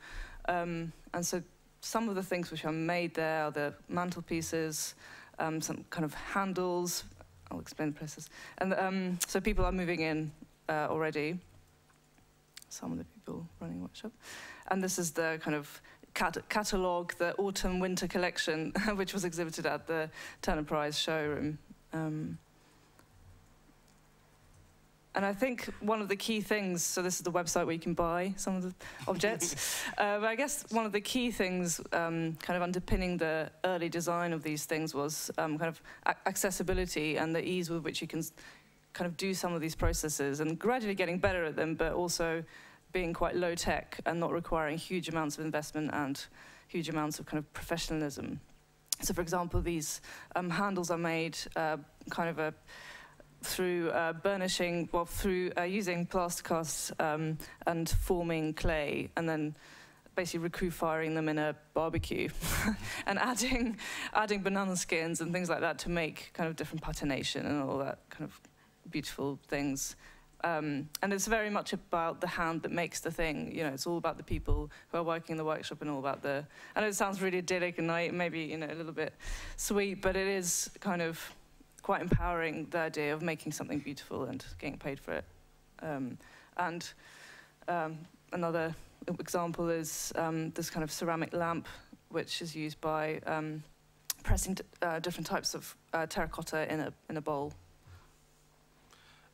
Um, and so some of the things which are made there are the mantelpieces um, some kind of handles I'll explain the process. And um, so people are moving in uh, already. Some of the people running workshop. And this is the kind of cat catalogue, the autumn winter collection, which was exhibited at the Turner Prize showroom. Um, and I think one of the key things, so this is the website where you can buy some of the objects, uh, but I guess one of the key things um, kind of underpinning the early design of these things was um, kind of accessibility and the ease with which you can kind of do some of these processes and gradually getting better at them, but also being quite low tech and not requiring huge amounts of investment and huge amounts of kind of professionalism. So for example, these um, handles are made uh, kind of a through uh, burnishing, well, through uh, using plasticast um, and forming clay, and then basically recrufiring them in a barbecue, and adding adding banana skins and things like that to make kind of different patination and all that kind of beautiful things. Um, and it's very much about the hand that makes the thing. You know, it's all about the people who are working in the workshop and all about the. I know it sounds really idyllic and maybe you know a little bit sweet, but it is kind of quite empowering. The idea of making something beautiful and getting paid for it. Um, and um, another example is um, this kind of ceramic lamp, which is used by um, pressing uh, different types of uh, terracotta in a in a bowl.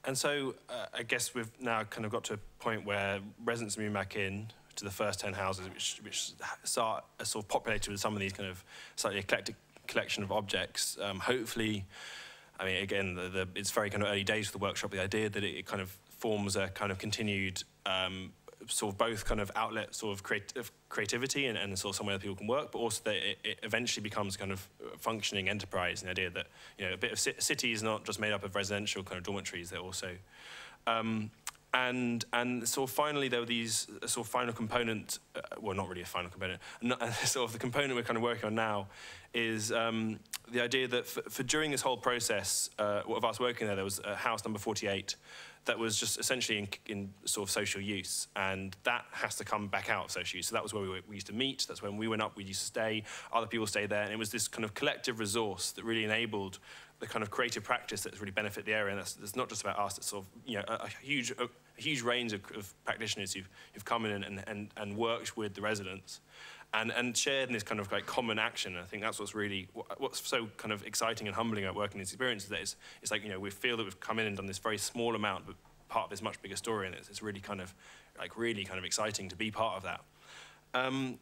And so uh, I guess we've now kind of got to a point where residents are moving back in to the first 10 houses, which, which start are sort of populated with some of these kind of slightly eclectic collection of objects. Um, hopefully, I mean, again, the, the, it's very kind of early days for the workshop, the idea that it, it kind of forms a kind of continued um, sort of both kind of outlet sort of creative creativity and, and sort of somewhere that people can work, but also that it, it eventually becomes kind of functioning enterprise. And the idea that you know a bit of city is not just made up of residential kind of dormitories; they're also um, and and of finally there were these sort of final component, uh, well not really a final component, not, sort of the component we're kind of working on now is um, the idea that for, for, during this whole process uh, of us working there, there was a house number 48 that was just essentially in, in, sort of social use, and that has to come back out of social use. So that was where we, were, we, used to meet. That's when we went up. We used to stay. Other people stayed there, and it was this kind of collective resource that really enabled the kind of creative practice that's really benefit the area. And that's, it's not just about us. It's sort of you know a, a huge a, a, huge range of, of practitioners who've, who've come in and, and, and worked with the residents. And, and shared in this kind of like common action. And I think that's what's really what's so kind of exciting and humbling about working this experience is that it's, it's like you know we feel that we've come in and done this very small amount, but part of this much bigger story, and it's, it's really kind of like really kind of exciting to be part of that. Um,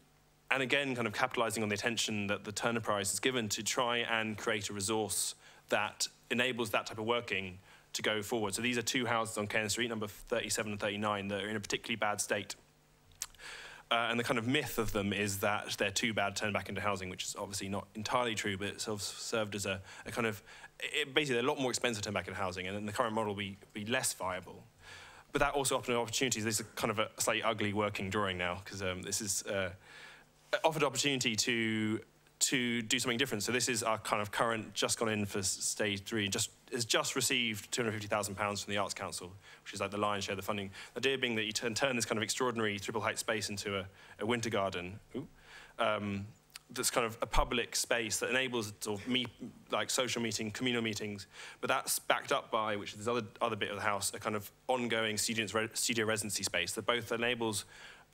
and again, kind of capitalizing on the attention that the Turner Prize has given to try and create a resource that enables that type of working to go forward. So these are two houses on Cairns Street, number 37 and 39, that are in a particularly bad state. Uh, and the kind of myth of them is that they're too bad to turn back into housing, which is obviously not entirely true, but it sort of served as a, a kind of it, basically they're a lot more expensive to turn back into housing, and in the current model will be, be less viable. But that also offered opportunities. This is kind of a slightly ugly working drawing now, because um, this is uh, offered opportunity to to do something different. So this is our kind of current, just gone in for stage three, just has just received £250,000 from the Arts Council, which is like the lion's share of the funding. The idea being that you turn, turn this kind of extraordinary triple height space into a, a winter garden. Ooh, um, that's kind of a public space that enables sort of meet, like social meeting, communal meetings, but that's backed up by, which is this other, other bit of the house, a kind of ongoing students re studio residency space that both enables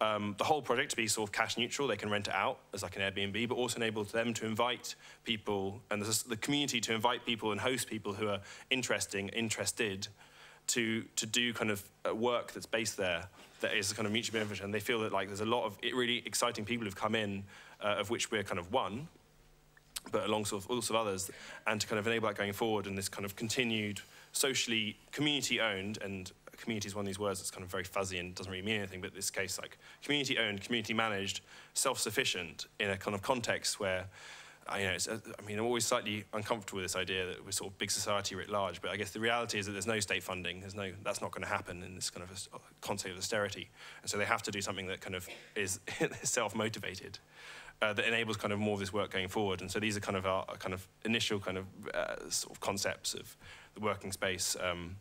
um, the whole project to be sort of cash neutral. They can rent it out as like an Airbnb, but also enable them to invite people and the community to invite people and host people who are interesting, interested to, to do kind of uh, work that's based there that is kind of mutually beneficial. And they feel that like there's a lot of really exciting people who've come in uh, of which we're kind of one, but alongside all sorts of others, and to kind of enable that going forward and this kind of continued socially community-owned and community is one of these words that's kind of very fuzzy and doesn't really mean anything, but in this case, like community owned, community managed, self sufficient in a kind of context where, uh, you know, uh, I mean, I'm always slightly uncomfortable with this idea that we're sort of big society writ large, but I guess the reality is that there's no state funding, there's no, that's not going to happen in this kind of concept of austerity. And so they have to do something that kind of is self motivated. uh, that enables kind of more of this work going forward. And so these are kind of our our kind of initial kind of uh, sort of concepts of the working space. Um,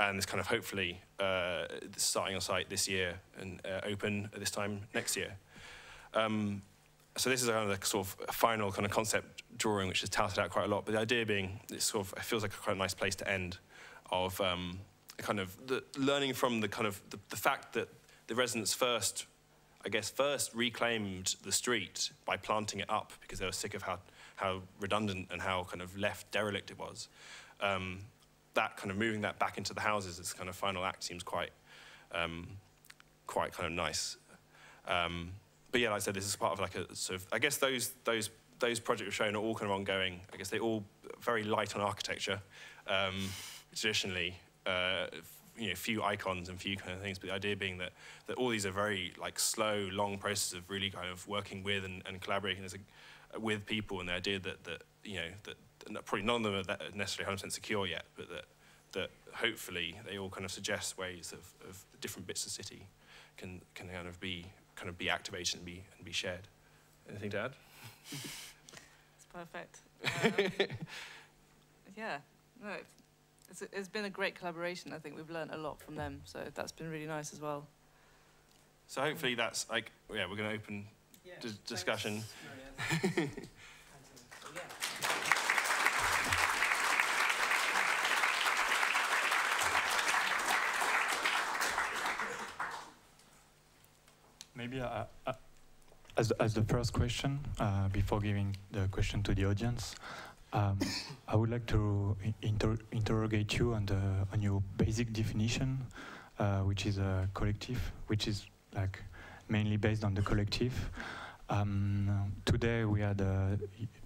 and it's kind of hopefully uh, starting on site this year and uh, open at this time next year. Um, so this is kind of the sort of final kind of concept drawing, which is touted out quite a lot. But the idea being, it sort of feels like a quite nice place to end, of um, kind of the, learning from the kind of the, the fact that the residents first, I guess, first reclaimed the street by planting it up because they were sick of how how redundant and how kind of left derelict it was. Um, that kind of moving that back into the houses as kind of final act seems quite um, quite kind of nice. Um, but yeah, like I said, this is part of like a sort of, I guess those, those, those projects we've shown are all kind of ongoing. I guess they're all very light on architecture. Um, traditionally, uh, you know, few icons and few kind of things, but the idea being that, that all these are very like slow, long processes of really kind of working with and, and collaborating as a, with people and the idea that, that you know, that probably none of them are necessarily 100% secure yet, but that, that hopefully they all kind of suggest ways of, of different bits of city can, can kind of be kind of be activated and be and be shared. Anything to add? It's perfect. Um, yeah, no, it's, it's been a great collaboration. I think we've learned a lot from them, so that's been really nice as well. So hopefully that's like yeah we're going to open d- discussion. Maybe uh, uh, as, as the first question, uh, before giving the question to the audience, um, I would like to inter interrogate you on, the, on your basic definition, uh, which is a collective, which is like mainly based on the collective. Um, today we had uh,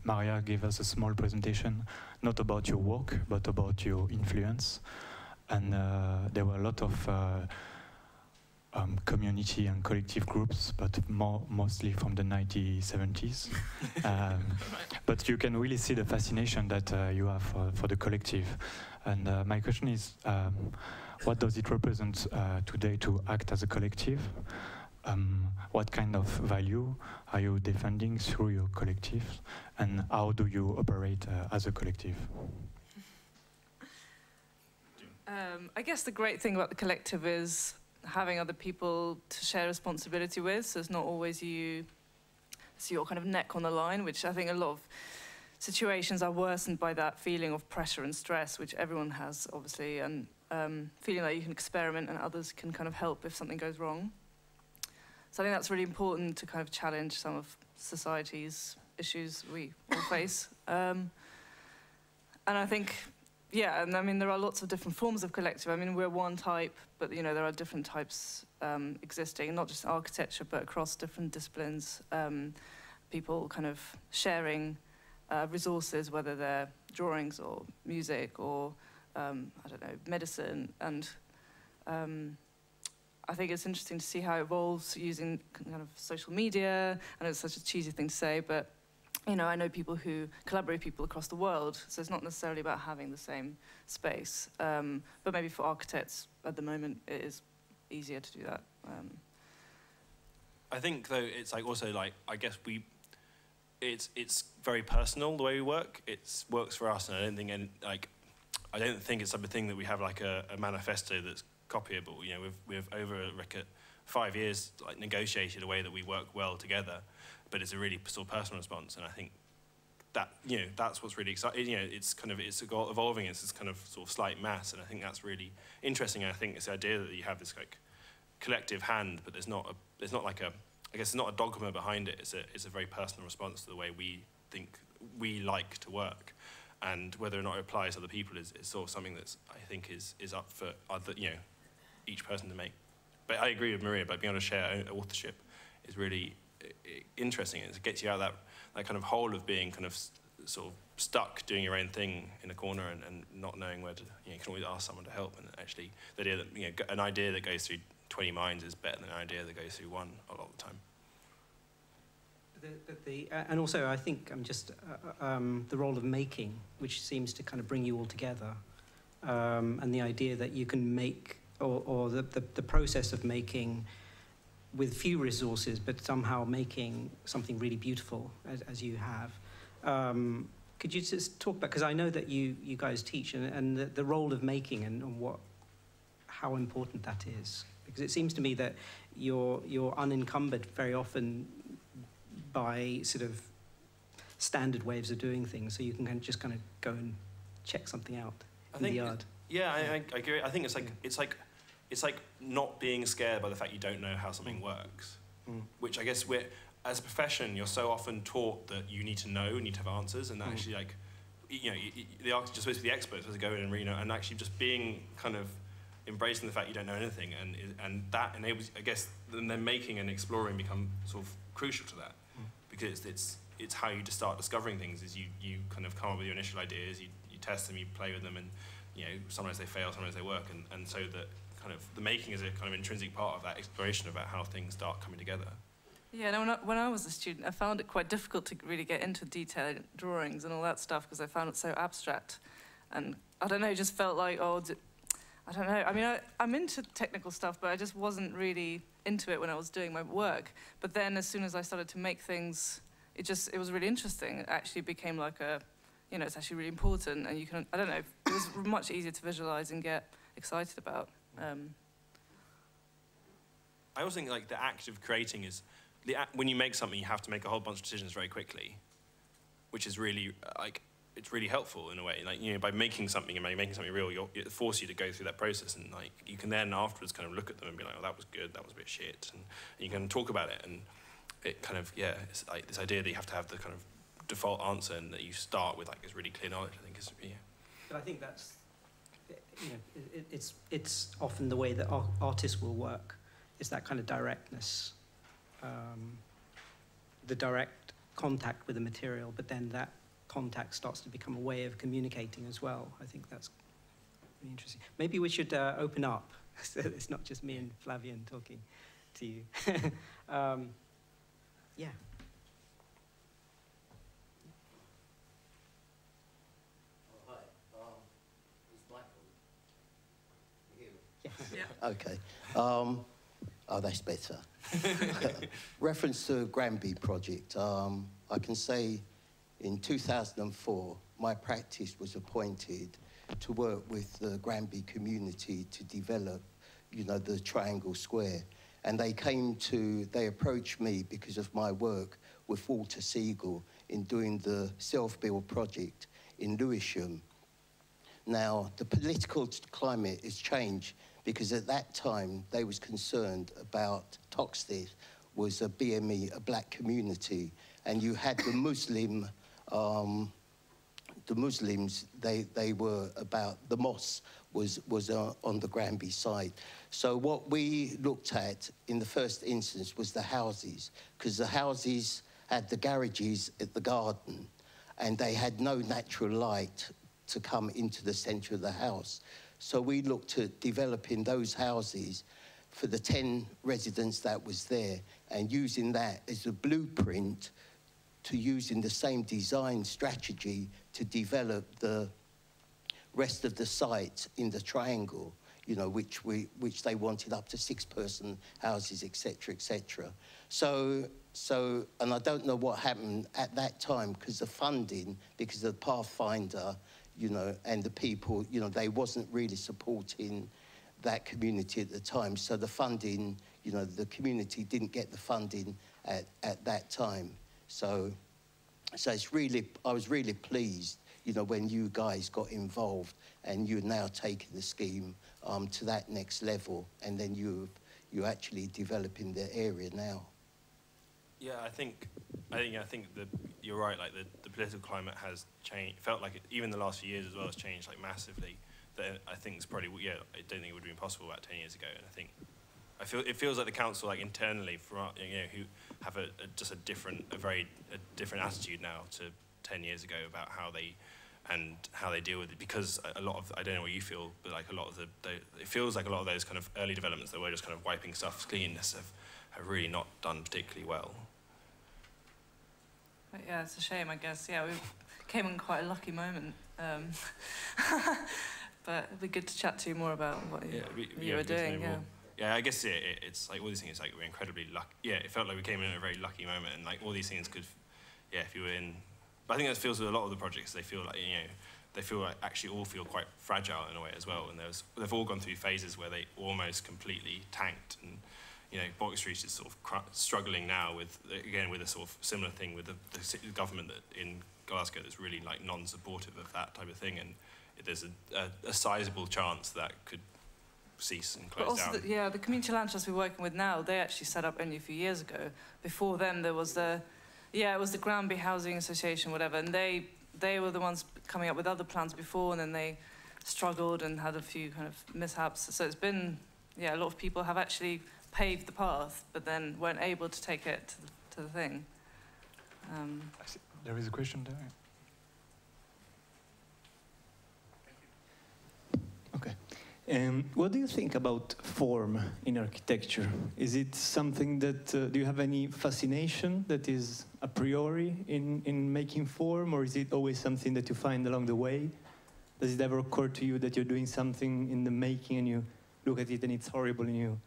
Maria gave us a small presentation, not about your work, but about your influence, and uh, there were a lot of um, community and collective groups, but more mostly from the 1970s. um, but you can really see the fascination that uh, you have for, for, the collective. And uh, my question is, um, what does it represent uh, today to act as a collective? Um, what kind of value are you defending through your collective? And how do you operate uh, as a collective? Um, I guess the great thing about the collective is having other people to share responsibility with. So it's not always you, it's your kind of neck on the line, which I think a lot of situations are worsened by that feeling of pressure and stress, which everyone has, obviously, and um, feeling like you can experiment and others can kind of help if something goes wrong. So I think that's really important to kind of challenge some of society's issues we all face. Um, and I think yeah, and I mean, there are lots of different forms of collective. I mean, we're one type, but, you know, there are different types um, existing, not just architecture, but across different disciplines. Um, people kind of sharing uh, resources, whether they're drawings or music or, um, I don't know, medicine. And um, I think it's interesting to see how it evolves using kind of social media. Know it's such a cheesy thing to say, but you know, I know people who collaborate with people across the world, so it's not necessarily about having the same space. Um, but maybe for architects at the moment, it is easier to do that. Um, I think though it's like also like I guess we, it's it's very personal the way we work. It works for us, and I don't think any, like I don't think it's a thing that we have like a, a manifesto that's copyable. You know, we've we've over like five years like negotiated a way that we work well together but it's a really sort of personal response. And I think that you know that's what's really exciting. You know, it's kind of it's evolving. It's this kind of sort of slight mass, and I think that's really interesting. And I think it's the idea that you have this like collective hand, but there's not a there's not like a I guess it's not a dogma behind it. It's a it's a very personal response to the way we think we like to work, and whether or not it applies to other people is, is sort of something that's I think is is up for other you know each person to make. But I agree with Maria. But being able to share authorship is really interesting. It gets you out of that, that kind of hole of being kind of sort of stuck doing your own thing in a corner and, and not knowing where to, you, know, you can always ask someone to help. And actually, the idea that, you know, an idea that goes through 20 minds is better than an idea that goes through one a lot of the time. The, the, uh, and also, I think I'm um, just uh, um, the role of making, which seems to kind of bring you all together, um, and the idea that you can make, or, or the, the, the process of making with few resources, but somehow making something really beautiful as, as you have. Um, could you just talk about, because I know that you, you guys teach and, and the, the role of making and, and what, how important that is. Because it seems to me that you're, you're unencumbered very often by sort of standard ways of doing things, so you can kind of just kind of go and check something out I in the yard. Yeah, I, I, I agree. I think it's like it's like it's like not being scared by the fact you don't know how something works. Mm. Which I guess we're as a profession, you're so often taught that you need to know, and you need to have answers, and that Mm. actually like you know you, you, the architects are supposed to be the experts, supposed to go in and know, and actually just being kind of embracing the fact you don't know anything, and and that enables, I guess, then then making and exploring become sort of crucial to that, Mm. because it's it's how you just start discovering things. Is you you kind of come up with your initial ideas, you you test them, you play with them, and you know sometimes they fail, sometimes they work, and and so that kind of the making is a kind of intrinsic part of that exploration about how things start coming together. Yeah, no, when I, when I was a student, I found it quite difficult to really get into detailed drawings and all that stuff because I found it so abstract. And I don't know, just felt like, oh, I don't know. I mean, I, I'm into technical stuff, but I just wasn't really into it when I was doing my work. But then as soon as I started to make things, it just, it was really interesting. It actually became like a, you know, it's actually really important. And you can, I don't know, it was much easier to visualize and get excited about. Um, I also think like the act of creating is the act, when you make something, you have to make a whole bunch of decisions very quickly, which is really uh, like it's really helpful in a way. Like you know, by making something and by making something real, you're, it forces you to go through that process, and like you can then afterwards kind of look at them and be like, oh, that was good, that was a bit shit, and, and you can talk about it, and it kind of yeah, it's like this idea that you have to have the kind of default answer and that you start with like this really clear knowledge. I think is yeah. But I think that's, you know, it, it- it's, it's often the way that artists will work, is that kind of directness, um, the direct contact with the material, but then that contact starts to become a way of communicating as well. I think that's really interesting. Maybe we should uh, open up, so it's not just me and Flavien talking to you. um, yeah. Oh, hi. Um, is Michael here? Yes. yeah. Okay. Um, oh, that's better. Reference to Granby project. Um, I can say in 2004, my practice was appointed to work with the Granby community to develop, you know, the Triangle Square. And they came to, they approached me because of my work with Walter Segal in doing the self-build project in Lewisham. Now, the political climate has changed because at that time they was concerned about Toxteth was a BME, a black community, and you had the Muslim, um, the Muslims, they, they were about, the mosque was, was uh, on the Granby side. So what we looked at in the first instance was the houses, because the houses had the garages at the garden, and they had no natural light to come into the centre of the house. So we looked at developing those houses for the 10 residents that was there and using that as a blueprint to using the same design strategy to develop the rest of the site in the triangle, you know, which, we, which they wanted up to six-person houses, etc., etc. So, so, and I don't know what happened at that time because the funding, because of the Pathfinder, you know, and the people, you know, they wasn't really supporting that community at the time. So the funding, you know, the community didn't get the funding at, at that time. So, so it's really, I was really pleased, you know, when you guys got involved and you're now taking the scheme um, to that next level, and then you you're actually developing the area now. Yeah, I think, I think, I think that you're right. Like the, the political climate has changed. Felt like it, even the last few years as well has changed like massively. That I think it's probably yeah. I don't think it would have been possible about ten years ago. And I think I feel it feels like the council like internally for you know who have a, a just a different a very a different attitude now to ten years ago about how they and how they deal with it because a- a lot of I don't know what you feel but like a lot of the, the it feels like a lot of those kind of early developments that were just kind of wiping stuff clean have have really not done particularly well. But yeah, it's a shame, I guess. Yeah, we came in quite a lucky moment. Um, but it'd be good to chat to you more about what you, Yeah, we- what yeah, were good to know doing. Yeah. yeah, I guess yeah, it, it's like all these things. Like we're incredibly lucky. Yeah, it felt like we came in at a very lucky moment, and like all these things could, yeah, if you were in. But I think that feels with a lot of the projects. They feel like you know, they feel like actually all feel quite fragile in a way as well. And there's they've all gone through phases where they almost completely tanked, and you know, Baltic Street is sort of cr- struggling now with again with a sort of similar thing with the, the government that in Glasgow that's really like non-supportive of that type of thing, and there's a, a, a sizable chance that could cease and But close also, down. the, yeah, the community land trust we're working with now, they actually set up only a few years ago. Before them, there was the, yeah, it was the Granby Housing Association, whatever, and they they were the ones coming up with other plans before, and then they struggled and had a few kind of mishaps. So it's been, yeah, a lot of people have actually paved the path, but then weren't able to take it to the, to the thing. Um, I see- There is a question there. Okay. Um, what do you think about form in architecture? Is it something that, uh, do you have any fascination that is a priori in, in making form, or is it always something that you find along the way? Does it ever occur to you that you're doing something in the making and you look at it and it's horrible and you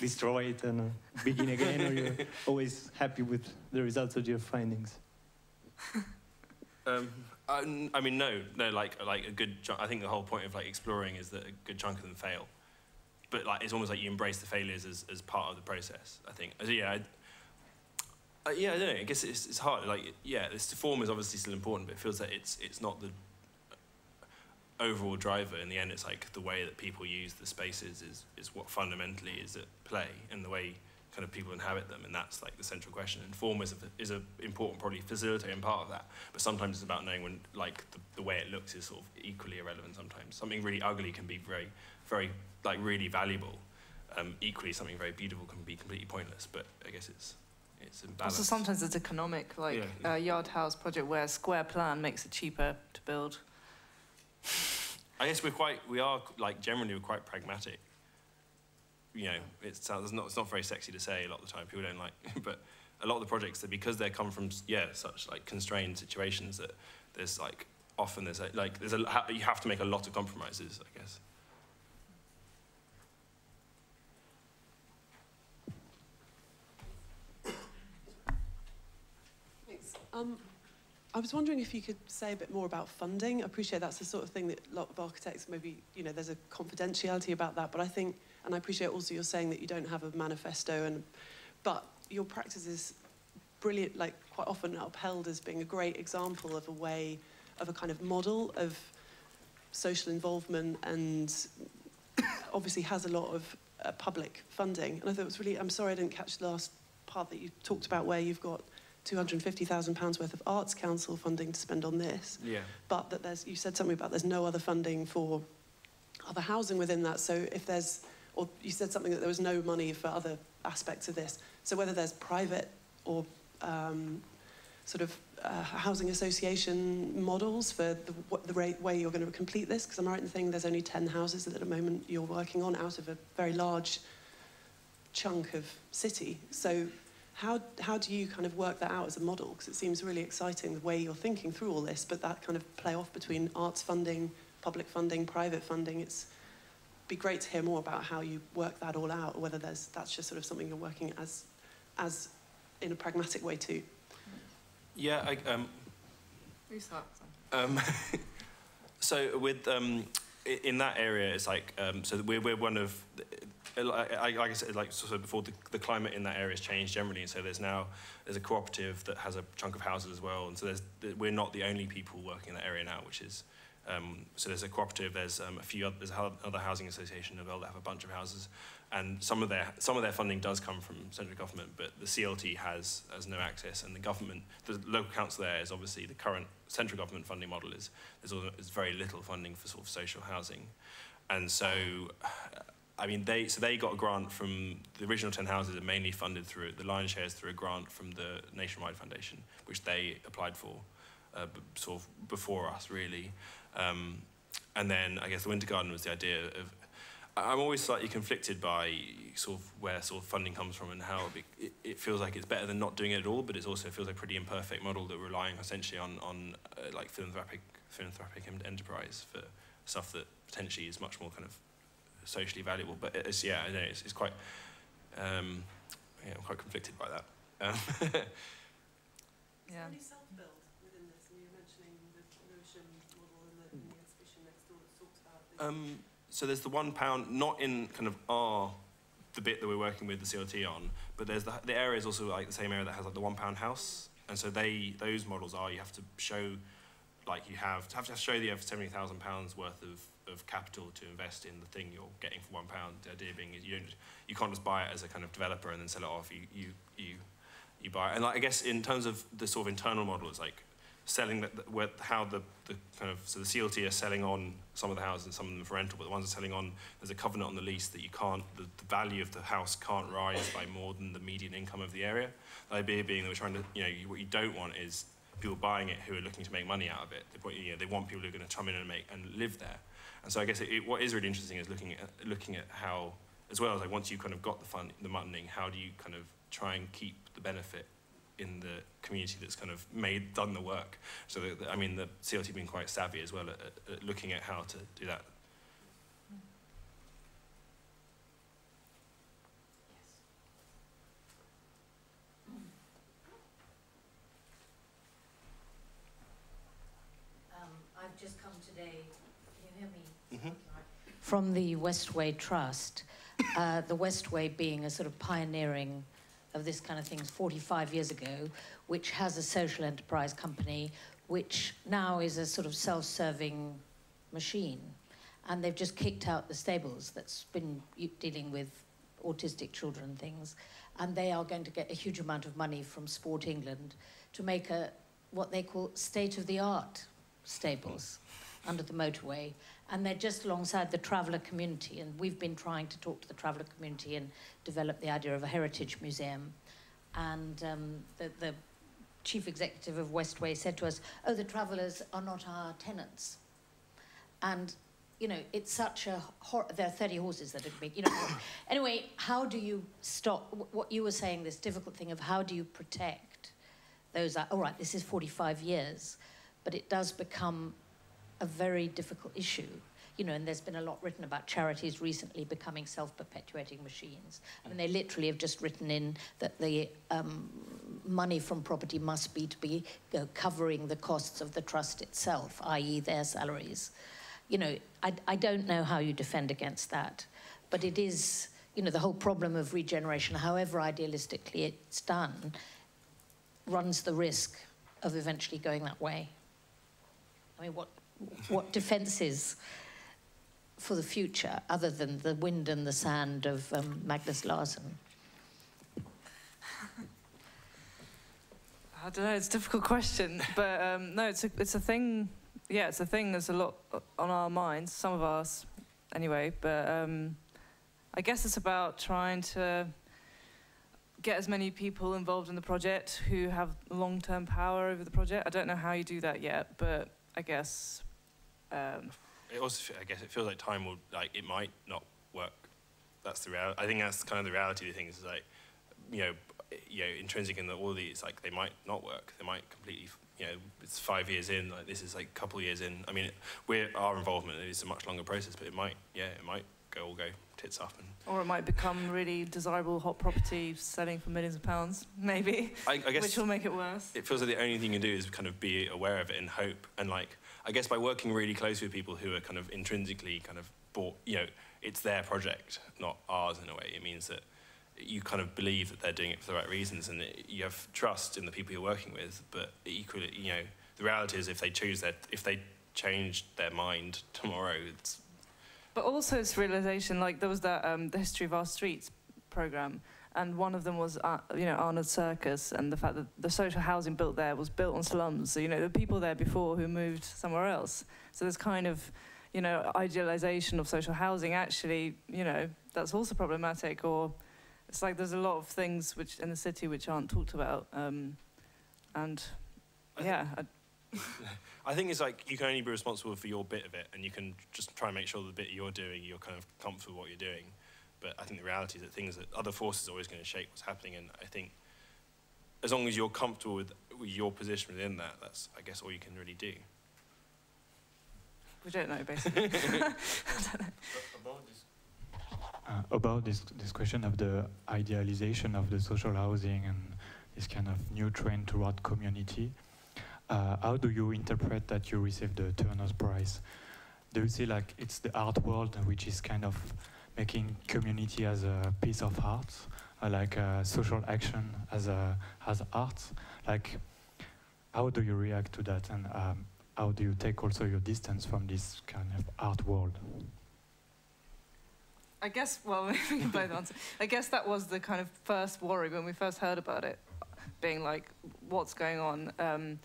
destroy it and uh, begin again, or you're always happy with the results of your findings? Um, I, n- I mean, no, no. Like, like a good. Chunk, I think the whole point of like exploring is that a good chunk of them fail, but like it's almost like you embrace the failures as, as part of the process. I think. Uh, Yeah. I, uh, yeah, I don't know. I guess it's, it's hard. Like, yeah, this form is obviously still important, but it feels like it's it's not the overall driver. In the end, it's like the way that people use the spaces is is what fundamentally is at play, and the way kind of people inhabit them, and that's like the central question. And form is a, is a important probably facilitating part of that, but sometimes it's about knowing when like the, the way it looks is sort of equally irrelevant. Sometimes something really ugly can be very, very like really valuable. Um, equally, something very beautiful can be completely pointless. But I guess it's it's also, sometimes it's economic, like Yeah. a yard house project where a square plan makes it cheaper to build. I guess we're quite, we are like generally we're quite pragmatic. You know, it sounds not, it's not very sexy to say a lot of the time. People don't like, but a lot of the projects that because they come from yeah such like constrained situations that there's like often there's a, like there's a you have to make a lot of compromises. I guess. Thanks. Um, I was wondering if you could say a bit more about funding. I appreciate that's the sort of thing that a lot of architects maybe, you know, there's a confidentiality about that, but I think, and I appreciate also you're saying that you don't have a manifesto, and but your practice is brilliant, like quite often upheld as being a great example of a way, of a kind of model of social involvement and obviously has a lot of uh, public funding. And I thought it was really, I'm sorry I didn't catch the last part that you talked about where you've got £250,000 worth of Arts Council funding to spend on this, Yeah. but that there's, you said something about there's no other funding for other housing within that. So if there's, or you said something that there was no money for other aspects of this. So whether there's private or um, sort of uh, housing association models for the, what, the rate, way you're going to complete this, because I'm right in thinking there's only 10 houses that at the moment you're working on out of a very large chunk of city. So how, how do you kind of work that out as a model? Because it seems really exciting the way you're thinking through all this, but that kind of play off between arts funding, public funding, private funding, it's be great to hear more about how you work that all out, or whether there's, that's just sort of something you're working as, as in a pragmatic way too. Yeah. I, um, You start. Um, so with um, i- in that area, it's like um, so we're we're one of, I, like I said, like of before the, the climate in that area has changed generally, and so there's now there's a cooperative that has a chunk of houses as well, and so there's we're not the only people working in that area now, which is. Um, so there's a cooperative. There's um, a few. Other, there's another housing association as well that have a bunch of houses, and some of their some of their funding does come from central government, but the CLT has has no access, and the government, the local council there is obviously the current central government funding model is there's, also, very little funding for sort of social housing, and so. I mean, they so they got a grant from the original ten houses are mainly funded through the lion shares through a grant from the Nationwide Foundation, which they applied for, uh, sort of before us really, um, and then I guess the Winter Garden was the idea of I'm always slightly conflicted by sort of where sort of funding comes from and how it, it, it feels like it's better than not doing it at all, but it also feels like a pretty imperfect model that we're relying essentially on on uh, like philanthropic philanthropic enterprise for stuff that potentially is much more kind of socially valuable. But it's yeah, I know it's, it's quite um, yeah, I'm quite conflicted by that. Um, Yeah. self-build within this? And you were mentioning the Lewisham model in the, in the exhibition next door that talks about this. Um, so there's the one pound, not in kind of our, the bit that we're working with the CLT on, but there's the, the area is also like the same area that has like the one pound house. And so they, those models are, you have to show, like you have, to have to show that you have £70,000 worth of, of capital to invest in the thing you're getting for one pound. The idea being is you don't, you can't just buy it as a kind of developer and then sell it off. You, you, you, you buy it. And like, I guess in terms of the sort of internal model, it's like, selling that, how the, the kind of so the CLT are selling on some of the houses and some of them for rental, but the ones are selling on there's a covenant on the lease that you can't the, the value of the house can't rise by more than the median income of the area. The idea being that we're trying to you know you, what you don't want is people buying it who are looking to make money out of it. They, want- you know, they want people who are going to come in and make and live there. And so I guess it, it, what is really interesting is looking at looking at how as well as like once you kind of got the fund the funding, how do you kind of try and keep the benefit in the community that's kind of made done the work. So that, that- I mean, the CLT been quite savvy as well at, at, at looking at how to do that. I've just come today, you hear me? From the Westway Trust, uh, the Westway being a sort of pioneering of this kind of things 45 years ago, which has a social enterprise company, which now is a sort of self-serving machine. And they've just kicked out the stables that's been dealing with autistic children things. And they are going to get a huge amount of money from Sport England to make a what they call state-of-the-art stables under the motorway, and they're just alongside the traveller community. And we've been trying to talk to the traveller community and develop the idea of a heritage museum. And um, the, the chief executive of Westway said to us, "Oh, the travellers are not our tenants." And you know, it's such a hor- there are 30 horses that have been, you know. anyway, how do you stop wh- what you were saying? This difficult thing of how do you protect those? All right, this is 45 years, but it does become a very difficult issue. You know, and there's been a lot written about charities recently becoming self-perpetuating machines. I mean, they literally have just written in that the um, money from property must be to be you know, covering the costs of the trust itself, i.e., their salaries. You know, I, I don't know how you defend against that, but it is, you know, the whole problem of regeneration, however idealistically it's done, runs the risk of eventually going that way. I mean, what, what defences for the future other than the wind and the sand of um, Magnus Larsson? I don't know. It's a difficult question, but um, no, it's a it's a thing. Yeah, it's a thing. There's a lot on our minds. Some of us, anyway. But um, I guess it's about trying to get as many people involved in the project who have long-term power over the project. I don't know how you do that yet, but I guess. Um, It also, I guess, it feels like time will like it might not work. That's the reality. I think that's kind of the reality of things. Is like, you know, you know, intrinsic in that all these like they might not work. They might completely, you know, it's five years in. Like this is like a couple of years in. I mean, we're our involvement is a much longer process, but it might, yeah, it might go all go tits up and. or it might become really desirable hot property selling for millions of pounds, maybe, I, I guess which will make it worse. it feels like the only thing you can do is kind of be aware of it and hope and like i guess by working really closely with people who are kind of intrinsically kind of bought you know it's their project not ours in a way. It means that you kind of believe that they're doing it for the right reasons and it, you have trust in the people you're working with but equally you know the reality is if they choose that if they change their mind tomorrow it's But also it's realization, like there was that um, the history of our streets program, and one of them was uh, you know Arnold Circus, and the fact that the social housing built there was built on slums. So you know the people there before who moved somewhere else. So there's kind of you know idealization of social housing. Actually, you know that's also problematic. Or it's like there's a lot of things which in the city which aren't talked about. Um, and I yeah, I, I think it's like you can only be responsible for your bit of it, and you can just try and make sure the bit you're doing, you're kind of comfortable with what you're doing. But I think the reality is that things that other forces are always going to shape what's happening, and I think as long as you're comfortable with, with your position within that, that's I guess all you can really do. we don't know basically. about this, this question of the idealization of the social housing and this kind of new trend toward community. Uh, how do you interpret that you received the Turner's Prize? Do you see like it's the art world which is kind of making community as a piece of art, uh, like uh, social action as a as art? Like, how do you react to that, and um, how do you take also your distance from this kind of art world? I guess, well, we can both answer. I guess that was the kind of first worry when we first heard about it, being like, what's going on? Um,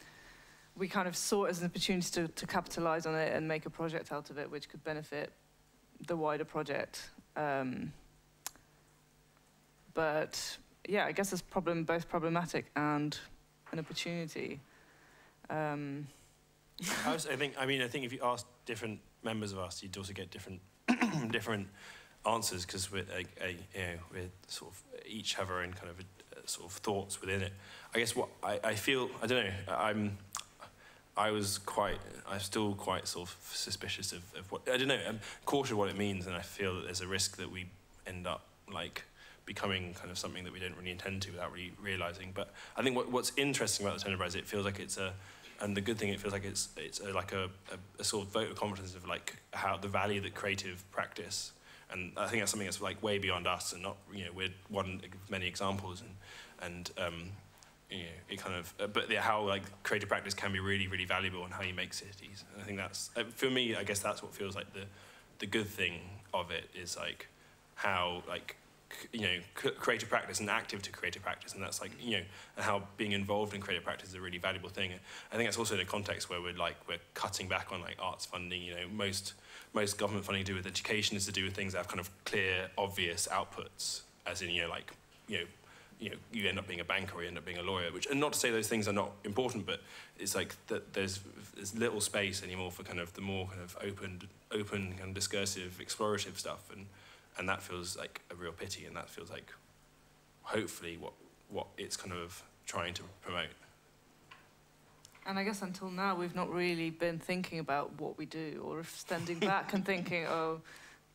we kind of saw it as an opportunity to, to capitalize on it and make a project out of it, which could benefit the wider project. Um, but yeah, I guess it's problem both problematic and an opportunity. Um, I, was, I think. I mean, I think if you ask different members of us, you'd also get different different answers because we're like, a, you know we're sort of each have our own kind of uh, sort of thoughts within it. I guess what I, I feel I don't know. I'm I was quite I'm still quite sort of suspicious of, of what I don't know. I'm cautious what it means, and I feel that there's a risk that we end up like becoming kind of something that we don't really intend to without really realizing. But I think what, what's interesting about the Turner Prize, it feels like it's a and the good thing it feels like it's it's a, like a, a, a, sort of vote of confidence of like how the value that creative practice and I think that's something that's like way beyond us and not you know we're one of many examples and and um, you know it kind of uh, but how like creative practice can be really really valuable and how you make cities and I think that's uh, for me I guess that's what feels like the the good thing of it is like how like you know, creative practice and active to creative practice, and that's like, you know, and how being involved in creative practice is a really valuable thing. I think that's also in a context where we're like, we're cutting back on like arts funding, you know, most, most government funding to do with education is to do with things that have kind of clear, obvious outputs, as in, you know, like, you know, you know, you end up being a banker or you end up being a lawyer, which, and not to say those things are not important, but it's like that there's, there's little space anymore for kind of the more kind of open, open and discursive, explorative stuff. And, and that feels like a real pity, and that feels like hopefully what what it's kind of trying to promote. And I guess until now we've not really been thinking about what we do, or standing back and thinking, oh,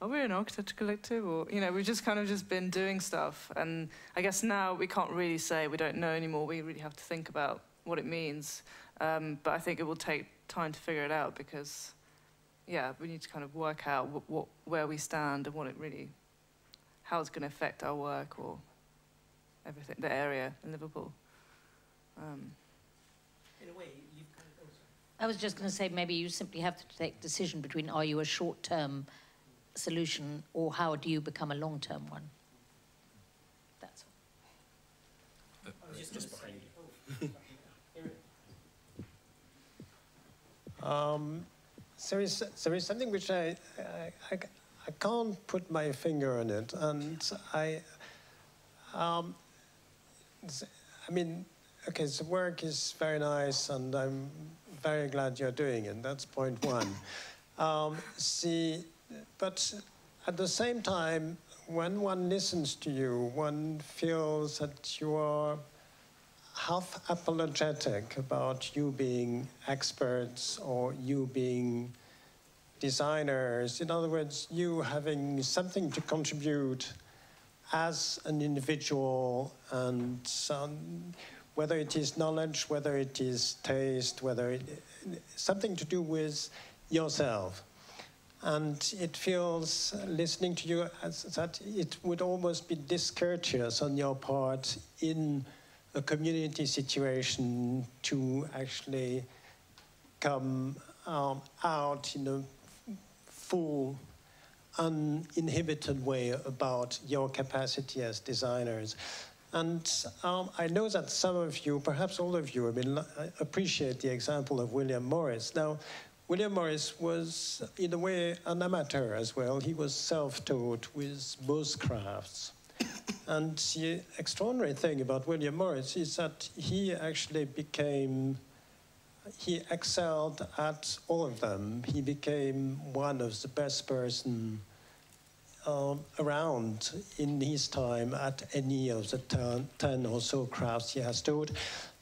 are we an architecture collective, or you know, we've just kind of just been doing stuff. And I guess now we can't really say we don't know anymore. We really have to think about what it means. Um, but I think it will take time to figure it out because yeah, we need to kind of work out what, what where we stand and what it really, how it's going to affect our work or everything, the area in Liverpool. Um, in a way, you've kind of. I was just going to say maybe you simply have to take decision between are you a short-term solution or how do you become a long-term one. That's all. I just, just behind you. um, there is, there is something which I, I, I, can't put my finger on it. And I, um, I mean, okay, the work is very nice and I'm very glad you're doing it. That's point one. Um, see, but at the same time, when one listens to you, one feels that you are half apologetic about you being experts or you being designers. In other words, you having something to contribute as an individual and some, whether it is knowledge, whether it is taste, whether it, something to do with yourself. And it feels, listening to you, as, that it would almost be discourteous on your part in a community situation to actually come um, out in a full, uninhibited way about your capacity as designers. And um, I know that some of you, perhaps all of you, I mean, appreciate the example of William Morris. Now, William Morris was, in a way, an amateur as well. He was self-taught with both crafts. And the extraordinary thing about William Morris is that he actually became, he excelled at all of them. He became one of the best person uh, around in his time at any of the ten, 10 or so crafts he has taught.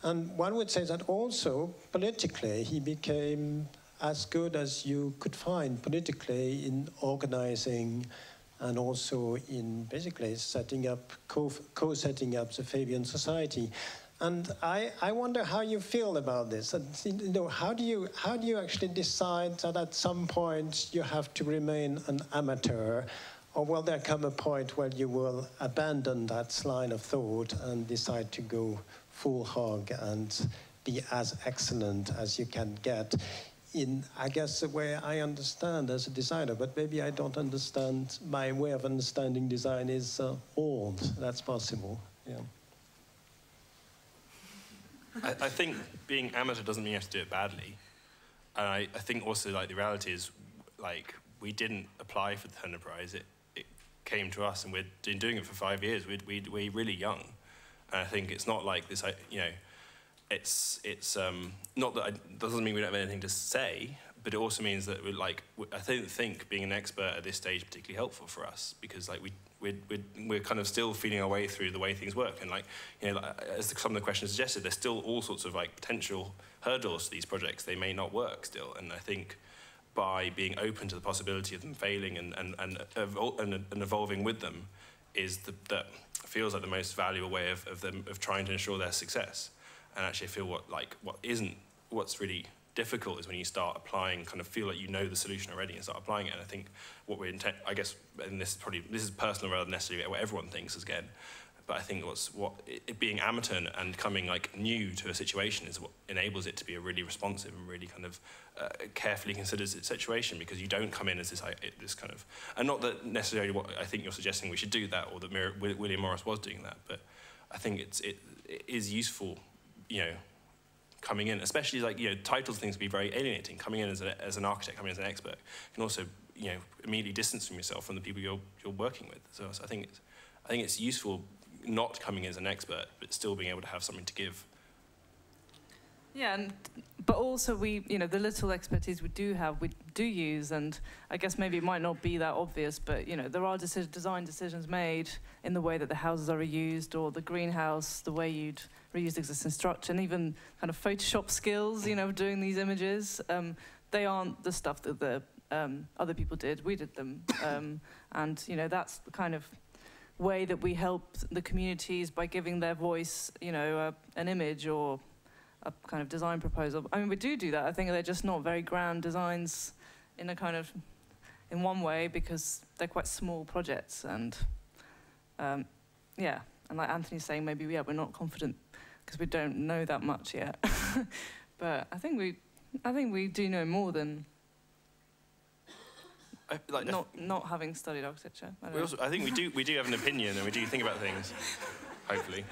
And one would say that also politically he became as good as you could find politically in organizing and also in basically setting up, co- co-setting up the Fabian Society. And I, I wonder how you feel about this. You know, how do you how do you actually decide that at some point you have to remain an amateur, or will there come a point where you will abandon that line of thought and decide to go full hog and be as excellent as you can get? In I guess the way I understand as a designer, but maybe I don't understand. My way of understanding design is uh, old. That's possible. Yeah. I, I think being amateur doesn't mean you have to do it badly. And I, I think also like the reality is like we didn't apply for the Turner Prize. It, it came to us and we've been doing it for five years. We're, we, we're really young. And I think it's not like this, you know, it's, it's um, not that it doesn't mean we don't have anything to say, but it also means that we're like, I don't think being an expert at this stage is particularly helpful for us because like we, we're, we're, we're kind of still feeling our way through the way things work. And like, you know, like, as some of the questions suggested, there's still all sorts of like potential hurdles to these projects. They may not work still. And I think by being open to the possibility of them failing and, and, and, evol and, and evolving with them is the, that feels like the most valuable way of, of them of trying to ensure their success. And actually feel what like what isn't what's really difficult is when you start applying, kind of feel like you know the solution already and start applying it. And I think what we're intent, I guess, and this is probably this is personal rather than necessarily what everyone thinks is again. But I think what's what it, being amateur and coming like new to a situation is what enables it to be a really responsive and really kind of uh, carefully considered situation because you don't come in as this this kind of and not that necessarily what I think you're suggesting we should do that or that Mir William Morris was doing that, but I think it's it, it is useful, you know, coming in, especially like, you know, titles things can be very alienating. Coming in as, a, as an architect, coming in as an expert, can also, you know, immediately distance from yourself from the people you're, you're working with. So, so I, think it's, I think it's useful not coming in as an expert, but still being able to have something to give. Yeah, and, but also we, you know, the little expertise we do have, we do use, and I guess maybe it might not be that obvious, but you know, there are decision, design decisions made in the way that the houses are reused, or the greenhouse, the way you'd reuse existing structure, and even kind of Photoshop skills, you know, doing these images. Um, they aren't the stuff that the um, other people did. We did them, um, and you know, that's the kind of way that we help the communities by giving their voice, you know, uh, an image or a kind of design proposal. I mean, we do do that. I think they're just not very grand designs in a kind of in one way because they're quite small projects and um, yeah. And like Anthony's saying, maybe yeah, we're not confident because we don't know that much yet. but I think we, I think we do know more than I, like not not having studied architecture. I, we also, I think we do we do have an opinion and we do think about things. Hopefully.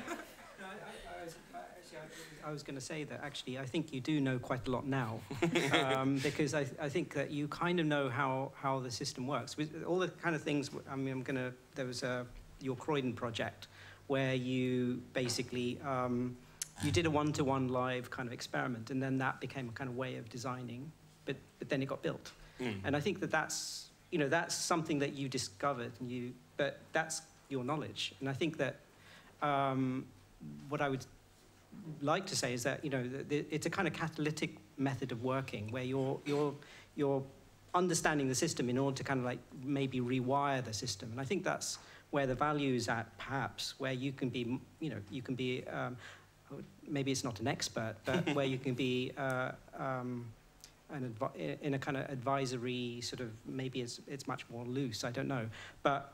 I was going to say that actually I think you do know quite a lot now um, because I, I think that you kind of know how, how the system works. With all the kind of things, I mean, I'm going to, there was a, your Croydon project where you basically um, you did a one-to-one live kind of experiment, and then that became a kind of way of designing. But but then it got built, mm. and I think that that's you know that's something that you discovered, and you but that's your knowledge, and I think that um, what I would like to say is that you know it's a kind of catalytic method of working where you're you're you're understanding the system in order to kind of like maybe rewire the system, and I think that's where the value is at, perhaps, where you can be, you know, you can be, um, maybe it's not an expert, but where you can be uh, um, an in a kind of advisory sort of, maybe it's, it's much more loose, I don't know. But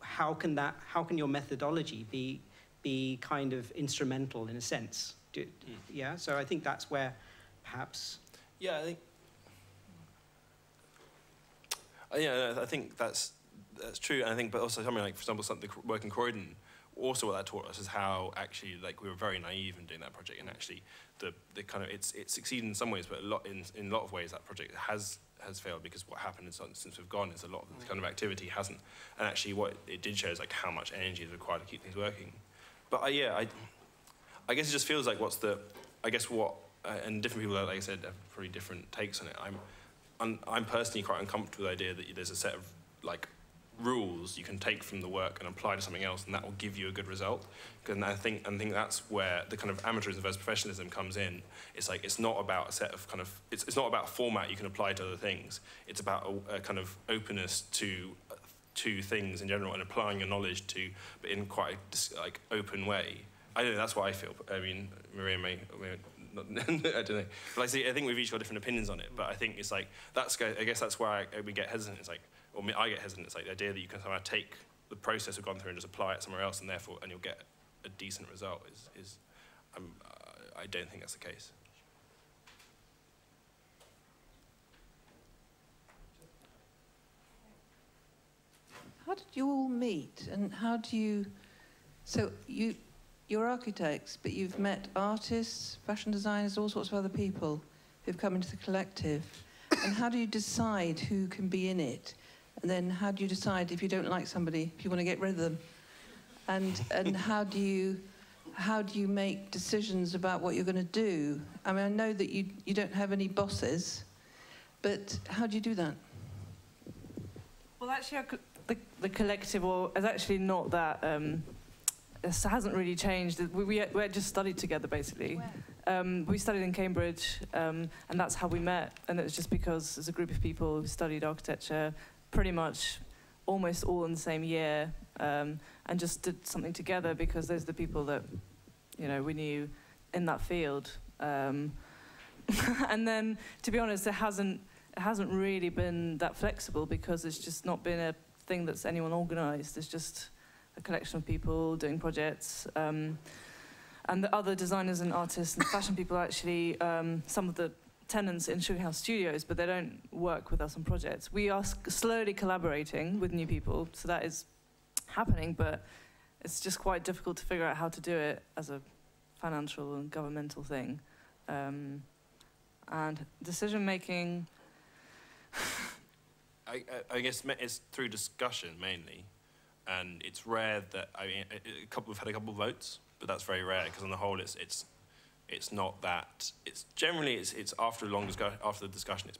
how can that, how can your methodology be, be kind of instrumental in a sense? Do, mm. Yeah, so I think that's where perhaps. Yeah, I think. Uh, yeah, I think that's that's true. And I think, but also something like, for example, something work in Croydon, also what that taught us is how actually like we were very naive in doing that project, and actually the the kind of it's it succeeded in some ways, but a lot in in a lot of ways that project has has failed because what happened is since we've gone is a lot of the kind of activity hasn't, and actually what it did show is like how much energy is required to keep things working. But uh, yeah, I I guess it just feels like what's the I guess what uh, and different people like I said have pretty different takes on it. I'm I'm, I'm personally quite uncomfortable with the idea that there's a set of like rules you can take from the work and apply to something else, and that will give you a good result. And I think, I think that's where the kind of amateurism versus professionalism comes in. It's like it's not about a set of kind of it's, it's not about a format you can apply to other things. It's about a, a kind of openness to to things in general and applying your knowledge to, but in quite a like open way. I don't know. That's what I feel. I mean, Maria may. not, I don't know. But I see. I think we've each got different opinions on it. But I think it's like that's. I guess that's why I, we get hesitant. It's like, or I get hesitant. It's like the idea that you can somehow take the process we've gone through and just apply it somewhere else, and therefore, and you'll get a decent result. Is is. Um, I don't think that's the case. How did you all meet, and how do you? So you, you're architects, but you've met artists, fashion designers, all sorts of other people who've come into the collective. And how do you decide who can be in it? And then how do you decide if you don't like somebody, if you want to get rid of them? And and how do you? How do you make decisions about what you're going to do? I mean, I know that you, you don't have any bosses, but how do you do that? Well, actually, I could, the, the collective or is actually not that. Um, it hasn't really changed. We, we, we just studied together basically. Um, we studied in Cambridge, um, and that's how we met. And it was just because there's a group of people who studied architecture, pretty much almost all in the same year, um, and just did something together because those are the people that, you know, we knew in that field. Um, and then, to be honest, it hasn't it hasn't really been that flexible because it's just not been a thing that's anyone organised. It's just a collection of people doing projects. Um, and the other designers and artists and fashion people are actually um, some of the tenants in Sugar House Studios, but they don't work with us on projects. We are slowly collaborating with new people, so that is happening, but it's just quite difficult to figure out how to do it as a financial and governmental thing. Um, and decision making, I, I, guess it's through discussion mainly, and it's rare that I mean a, couple we've had a couple of votes, but that's very rare because on the whole it's it's it's not that it's generally it's it's after a long discussion after the discussion it's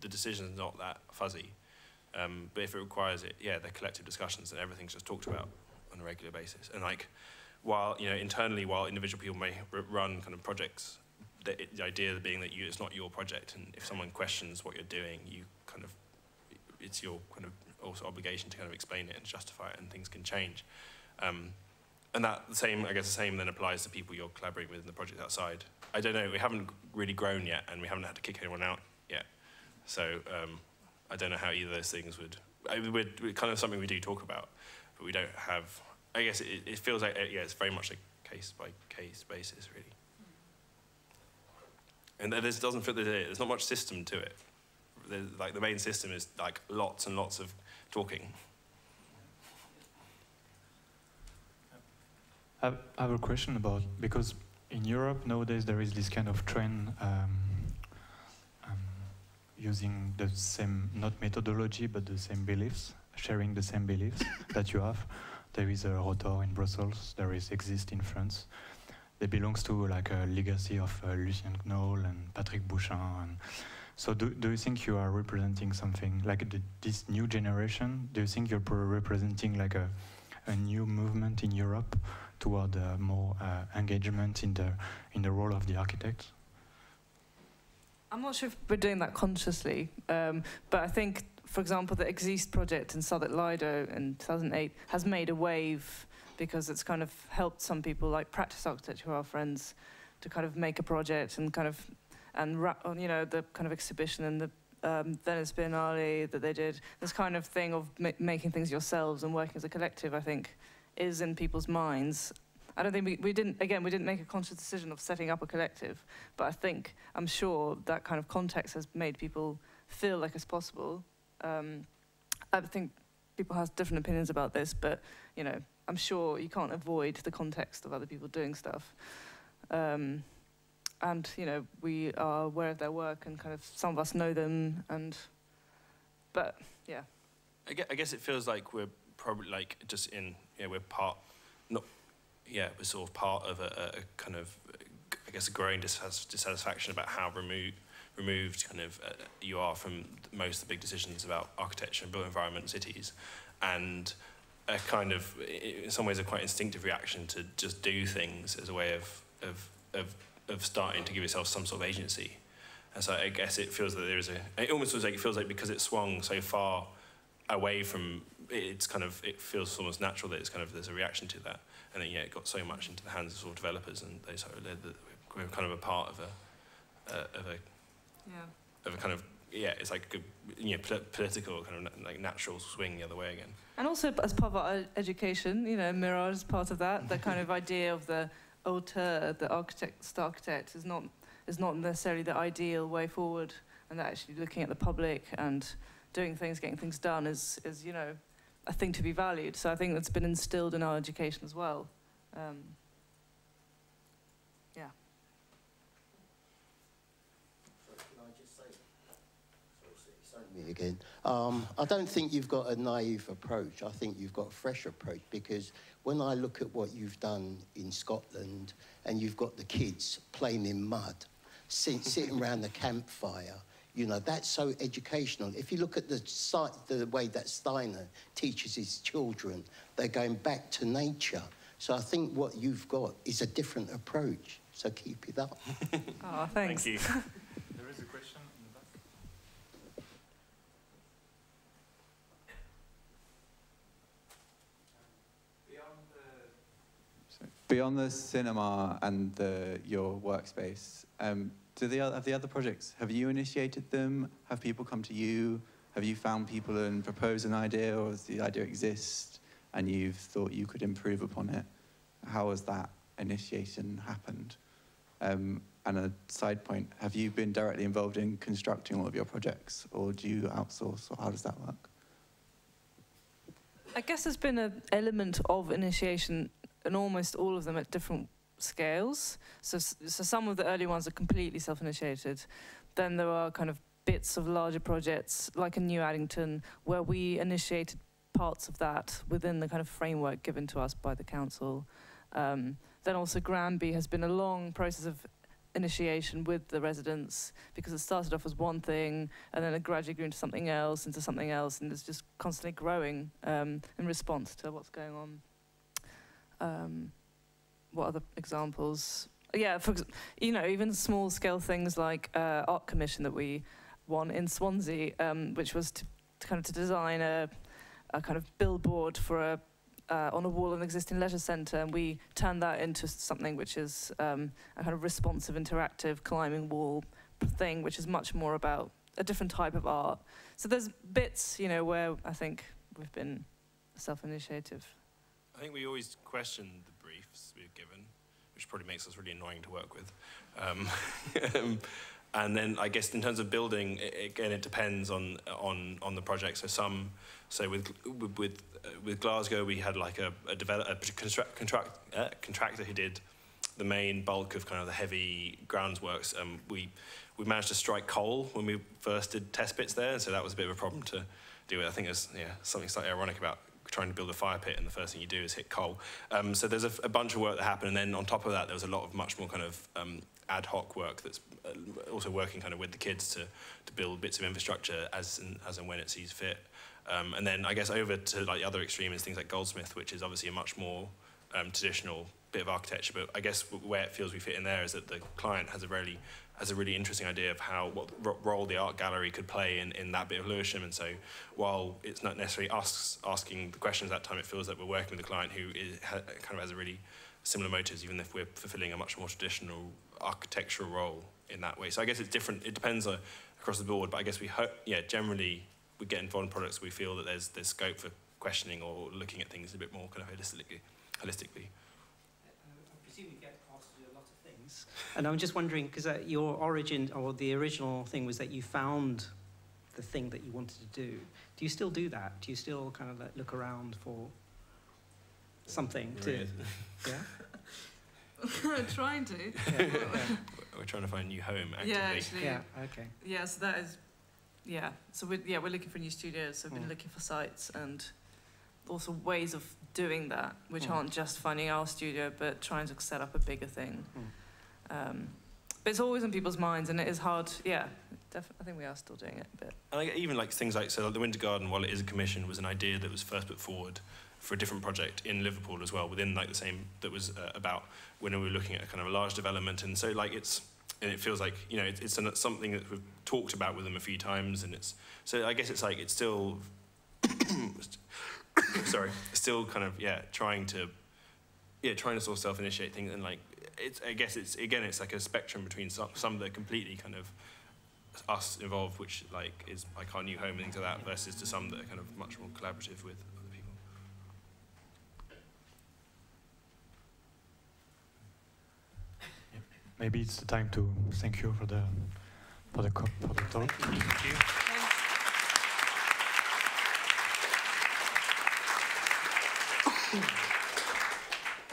the decision is not that fuzzy, um, but if it requires it, yeah, they're collective discussions and everything's just talked about on a regular basis, and like while you know internally while individual people may run kind of projects. The, the idea being that you, it's not your project, and if someone questions what you're doing, you kind of it's your kind of also obligation to kind of explain it and justify it, and things can change. Um, and that the same, I guess, the same then applies to people you're collaborating with in the project outside. I don't know. We haven't really grown yet, and we haven't had to kick anyone out yet. So um, I don't know how either of those things would. I, we're, we're kind of something we do talk about, but we don't have. I guess it, it feels like uh, yeah, it's very much a case by case basis, really. And there doesn't fit feel there's not much system to it the, like the main system is like lots and lots of talking. I have, a question about because in Europe nowadays there is this kind of trend um, um, using the same not methodology but the same beliefs, sharing the same beliefs that you have. There is a Rotor in Brussels. There is Exyzt in France. They belongs to like a legacy of uh, Lucien Kroll and Patrick Bouchain. And so, do, do you think you are representing something like the, this new generation? Do you think you're representing like a a new movement in Europe toward uh, more uh, engagement in the in the role of the architect? I'm not sure if we're doing that consciously, um, but I think, for example, the Exyzt project in Southwark Lido in 2008 has made a wave because it's kind of helped some people like practice architecture, who are our friends, to kind of make a project and kind of and you know the kind of exhibition and the um, Venice Biennale that they did. This kind of thing of ma- making things yourselves and working as a collective, I think, is in people's minds. I don't think we, we didn't, again, we didn't make a conscious decision of setting up a collective, but I think, I'm sure that kind of context has made people feel like it's possible. Um, I think people have different opinions about this, but, you know, I'm sure you can't avoid the context of other people doing stuff. Um, and, you know, we are aware of their work and kind of some of us know them and, but, yeah. I guess, it feels like we're probably like just in yeah we're part not yeah we're sort of part of a, a kind of I guess a growing dissatisfaction about how removed removed kind of uh, you are from most of the big decisions about architecture and built environment cities and a kind of in some ways a quite instinctive reaction to just do things as a way of of of, of starting to give yourself some sort of agency and so I guess it feels that there is a it almost feels like it feels like because it swung so far away from it's kind of it feels almost natural that it's kind of there's a reaction to that, and then yeah, it got so much into the hands of sort of developers, and they sort of led that we're kind of a part of a uh, of a Yeah. of a kind of yeah, it's like a you know pol- political kind of like natural swing the other way again. And also as part of our education, you know, Miraj is part of that. The kind of idea of the auteur, the architect, the architect is not is not necessarily the ideal way forward, and that actually looking at the public and doing things, getting things done is is you know a thing to be valued. So I think that's been instilled in our education as well. Um, yeah. me again. Um, I don't think you've got a naive approach. I think you've got a fresh approach because when I look at what you've done in Scotland and you've got the kids playing in mud, sit, sitting around the campfire, you know, that's so educational. If you look at the, si- the way that Steiner teaches his children, they're going back to nature. So I think what you've got is a different approach. So keep it up. Oh, thanks. Thank you. There is a question in the back. So beyond the cinema and the, your workspace, um, do the have the other projects, have you initiated them? Have people come to you? Have you found people and proposed an idea, or does the idea exist and you've thought you could improve upon it? How has that initiation happened? Um, and a side point, have you been directly involved in constructing all of your projects, or do you outsource, or how does that work? I guess there's been an element of initiation in almost all of them at different scales. So, so some of the early ones are completely self-initiated. Then there are kind of bits of larger projects, like in New Addington, where we initiated parts of that within the kind of framework given to us by the council. Um, then also Granby has been a long process of initiation with the residents because it started off as one thing and then it gradually grew into something else, into something else, and it's just constantly growing um, in response to what's going on. Um, what other examples? Yeah, for you know, even small scale things like uh, art commission that we won in Swansea, um, which was to, to kind of to design a, a kind of billboard for a uh, on a wall in an existing leisure centre, and we turned that into something which is um, a kind of responsive, interactive climbing wall thing, which is much more about a different type of art. So there's bits, you know, where I think we've been self-initiative. I think we always question the briefs we've given, which probably makes us really annoying to work with. Um, um, and then I guess in terms of building, i again, it depends on on on the project. So some, so with with with, uh, Glasgow, we had like a a, develop, a construct, contract, uh, contractor who did the main bulk of kind of the heavy groundworks. Um, we we managed to strike coal when we first did test bits there, so that was a bit of a problem to deal with. I think there's yeah something slightly ironic about trying to build a fire pit and the first thing you do is hit coal. Um, so there's a, a, bunch of work that happened and then on top of that there was a lot of much more kind of um, ad hoc work that's uh, also working kind of with the kids to, to build bits of infrastructure as and, as and when it sees fit. Um, and then I guess over to like the other extreme is things like Goldsmith, which is obviously a much more um, traditional bit of architecture. But I guess where it feels we fit in there is that the client has a really has a really interesting idea of how what role the art gallery could play in, in that bit of Lewisham. And so while it's not necessarily us asking the questions that time, it feels that we're working with a client who is, ha, kind of has a really similar motives, even if we're fulfilling a much more traditional architectural role in that way. So I guess it's different. It depends uh, across the board, but I guess we hope, yeah, generally we get involved in products we feel that there's there's scope for questioning or looking at things a bit more kind of holistically. holistically. And I'm just wondering, because uh, your origin or the original thing was that you found the thing that you wanted to do. Do you still do that? Do you still kind of like look around for something to? Yeah. trying to. Yeah. We're trying to find a new home actively. Yeah, actually. yeah. Okay. Yeah, so that is, yeah. So we're, yeah we're looking for new studios. So we've been Mm. looking for sites and also ways of doing that, which Mm. aren't just finding our studio, but trying to set up a bigger thing. Mm. Um, but it's always in people's minds, and it is hard. Yeah, I think we are still doing it, but And even like things like so, like the Winter Garden, while it is a commission, was an idea that was first put forward for a different project in Liverpool as well, within like the same that was uh, about when we were looking at a kind of a large development, and so like it's and it feels like you know it, it's an, something that we've talked about with them a few times, and it's so I guess it's like it's still sorry, still kind of yeah, trying to yeah, trying to sort of self-initiate things and like it's I guess it's again it's like a spectrum between some, some that are completely kind of us involved, which like is like our new home and things like that, versus to some that are kind of much more collaborative with other people. Maybe it's the time to thank you for the for the co- for the talk. Thank you.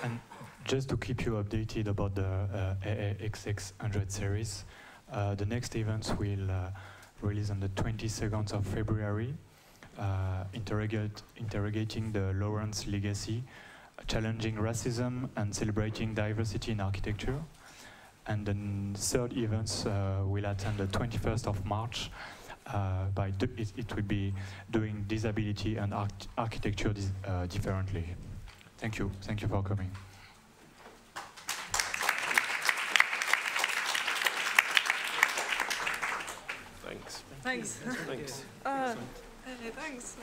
And just to keep you updated about the uh, AAXX100 series, uh, the next events will uh, release on the 22nd of February, uh, interrogate, interrogating the Lawrence legacy, challenging racism and celebrating diversity in architecture. And the third events uh, will attend the 21st of March. Uh, by it, it will be doing disability and arch- architecture dis- uh, differently. Thank you. Thank you for coming. Thanks. Thanks. Thanks. Uh, hey, thanks.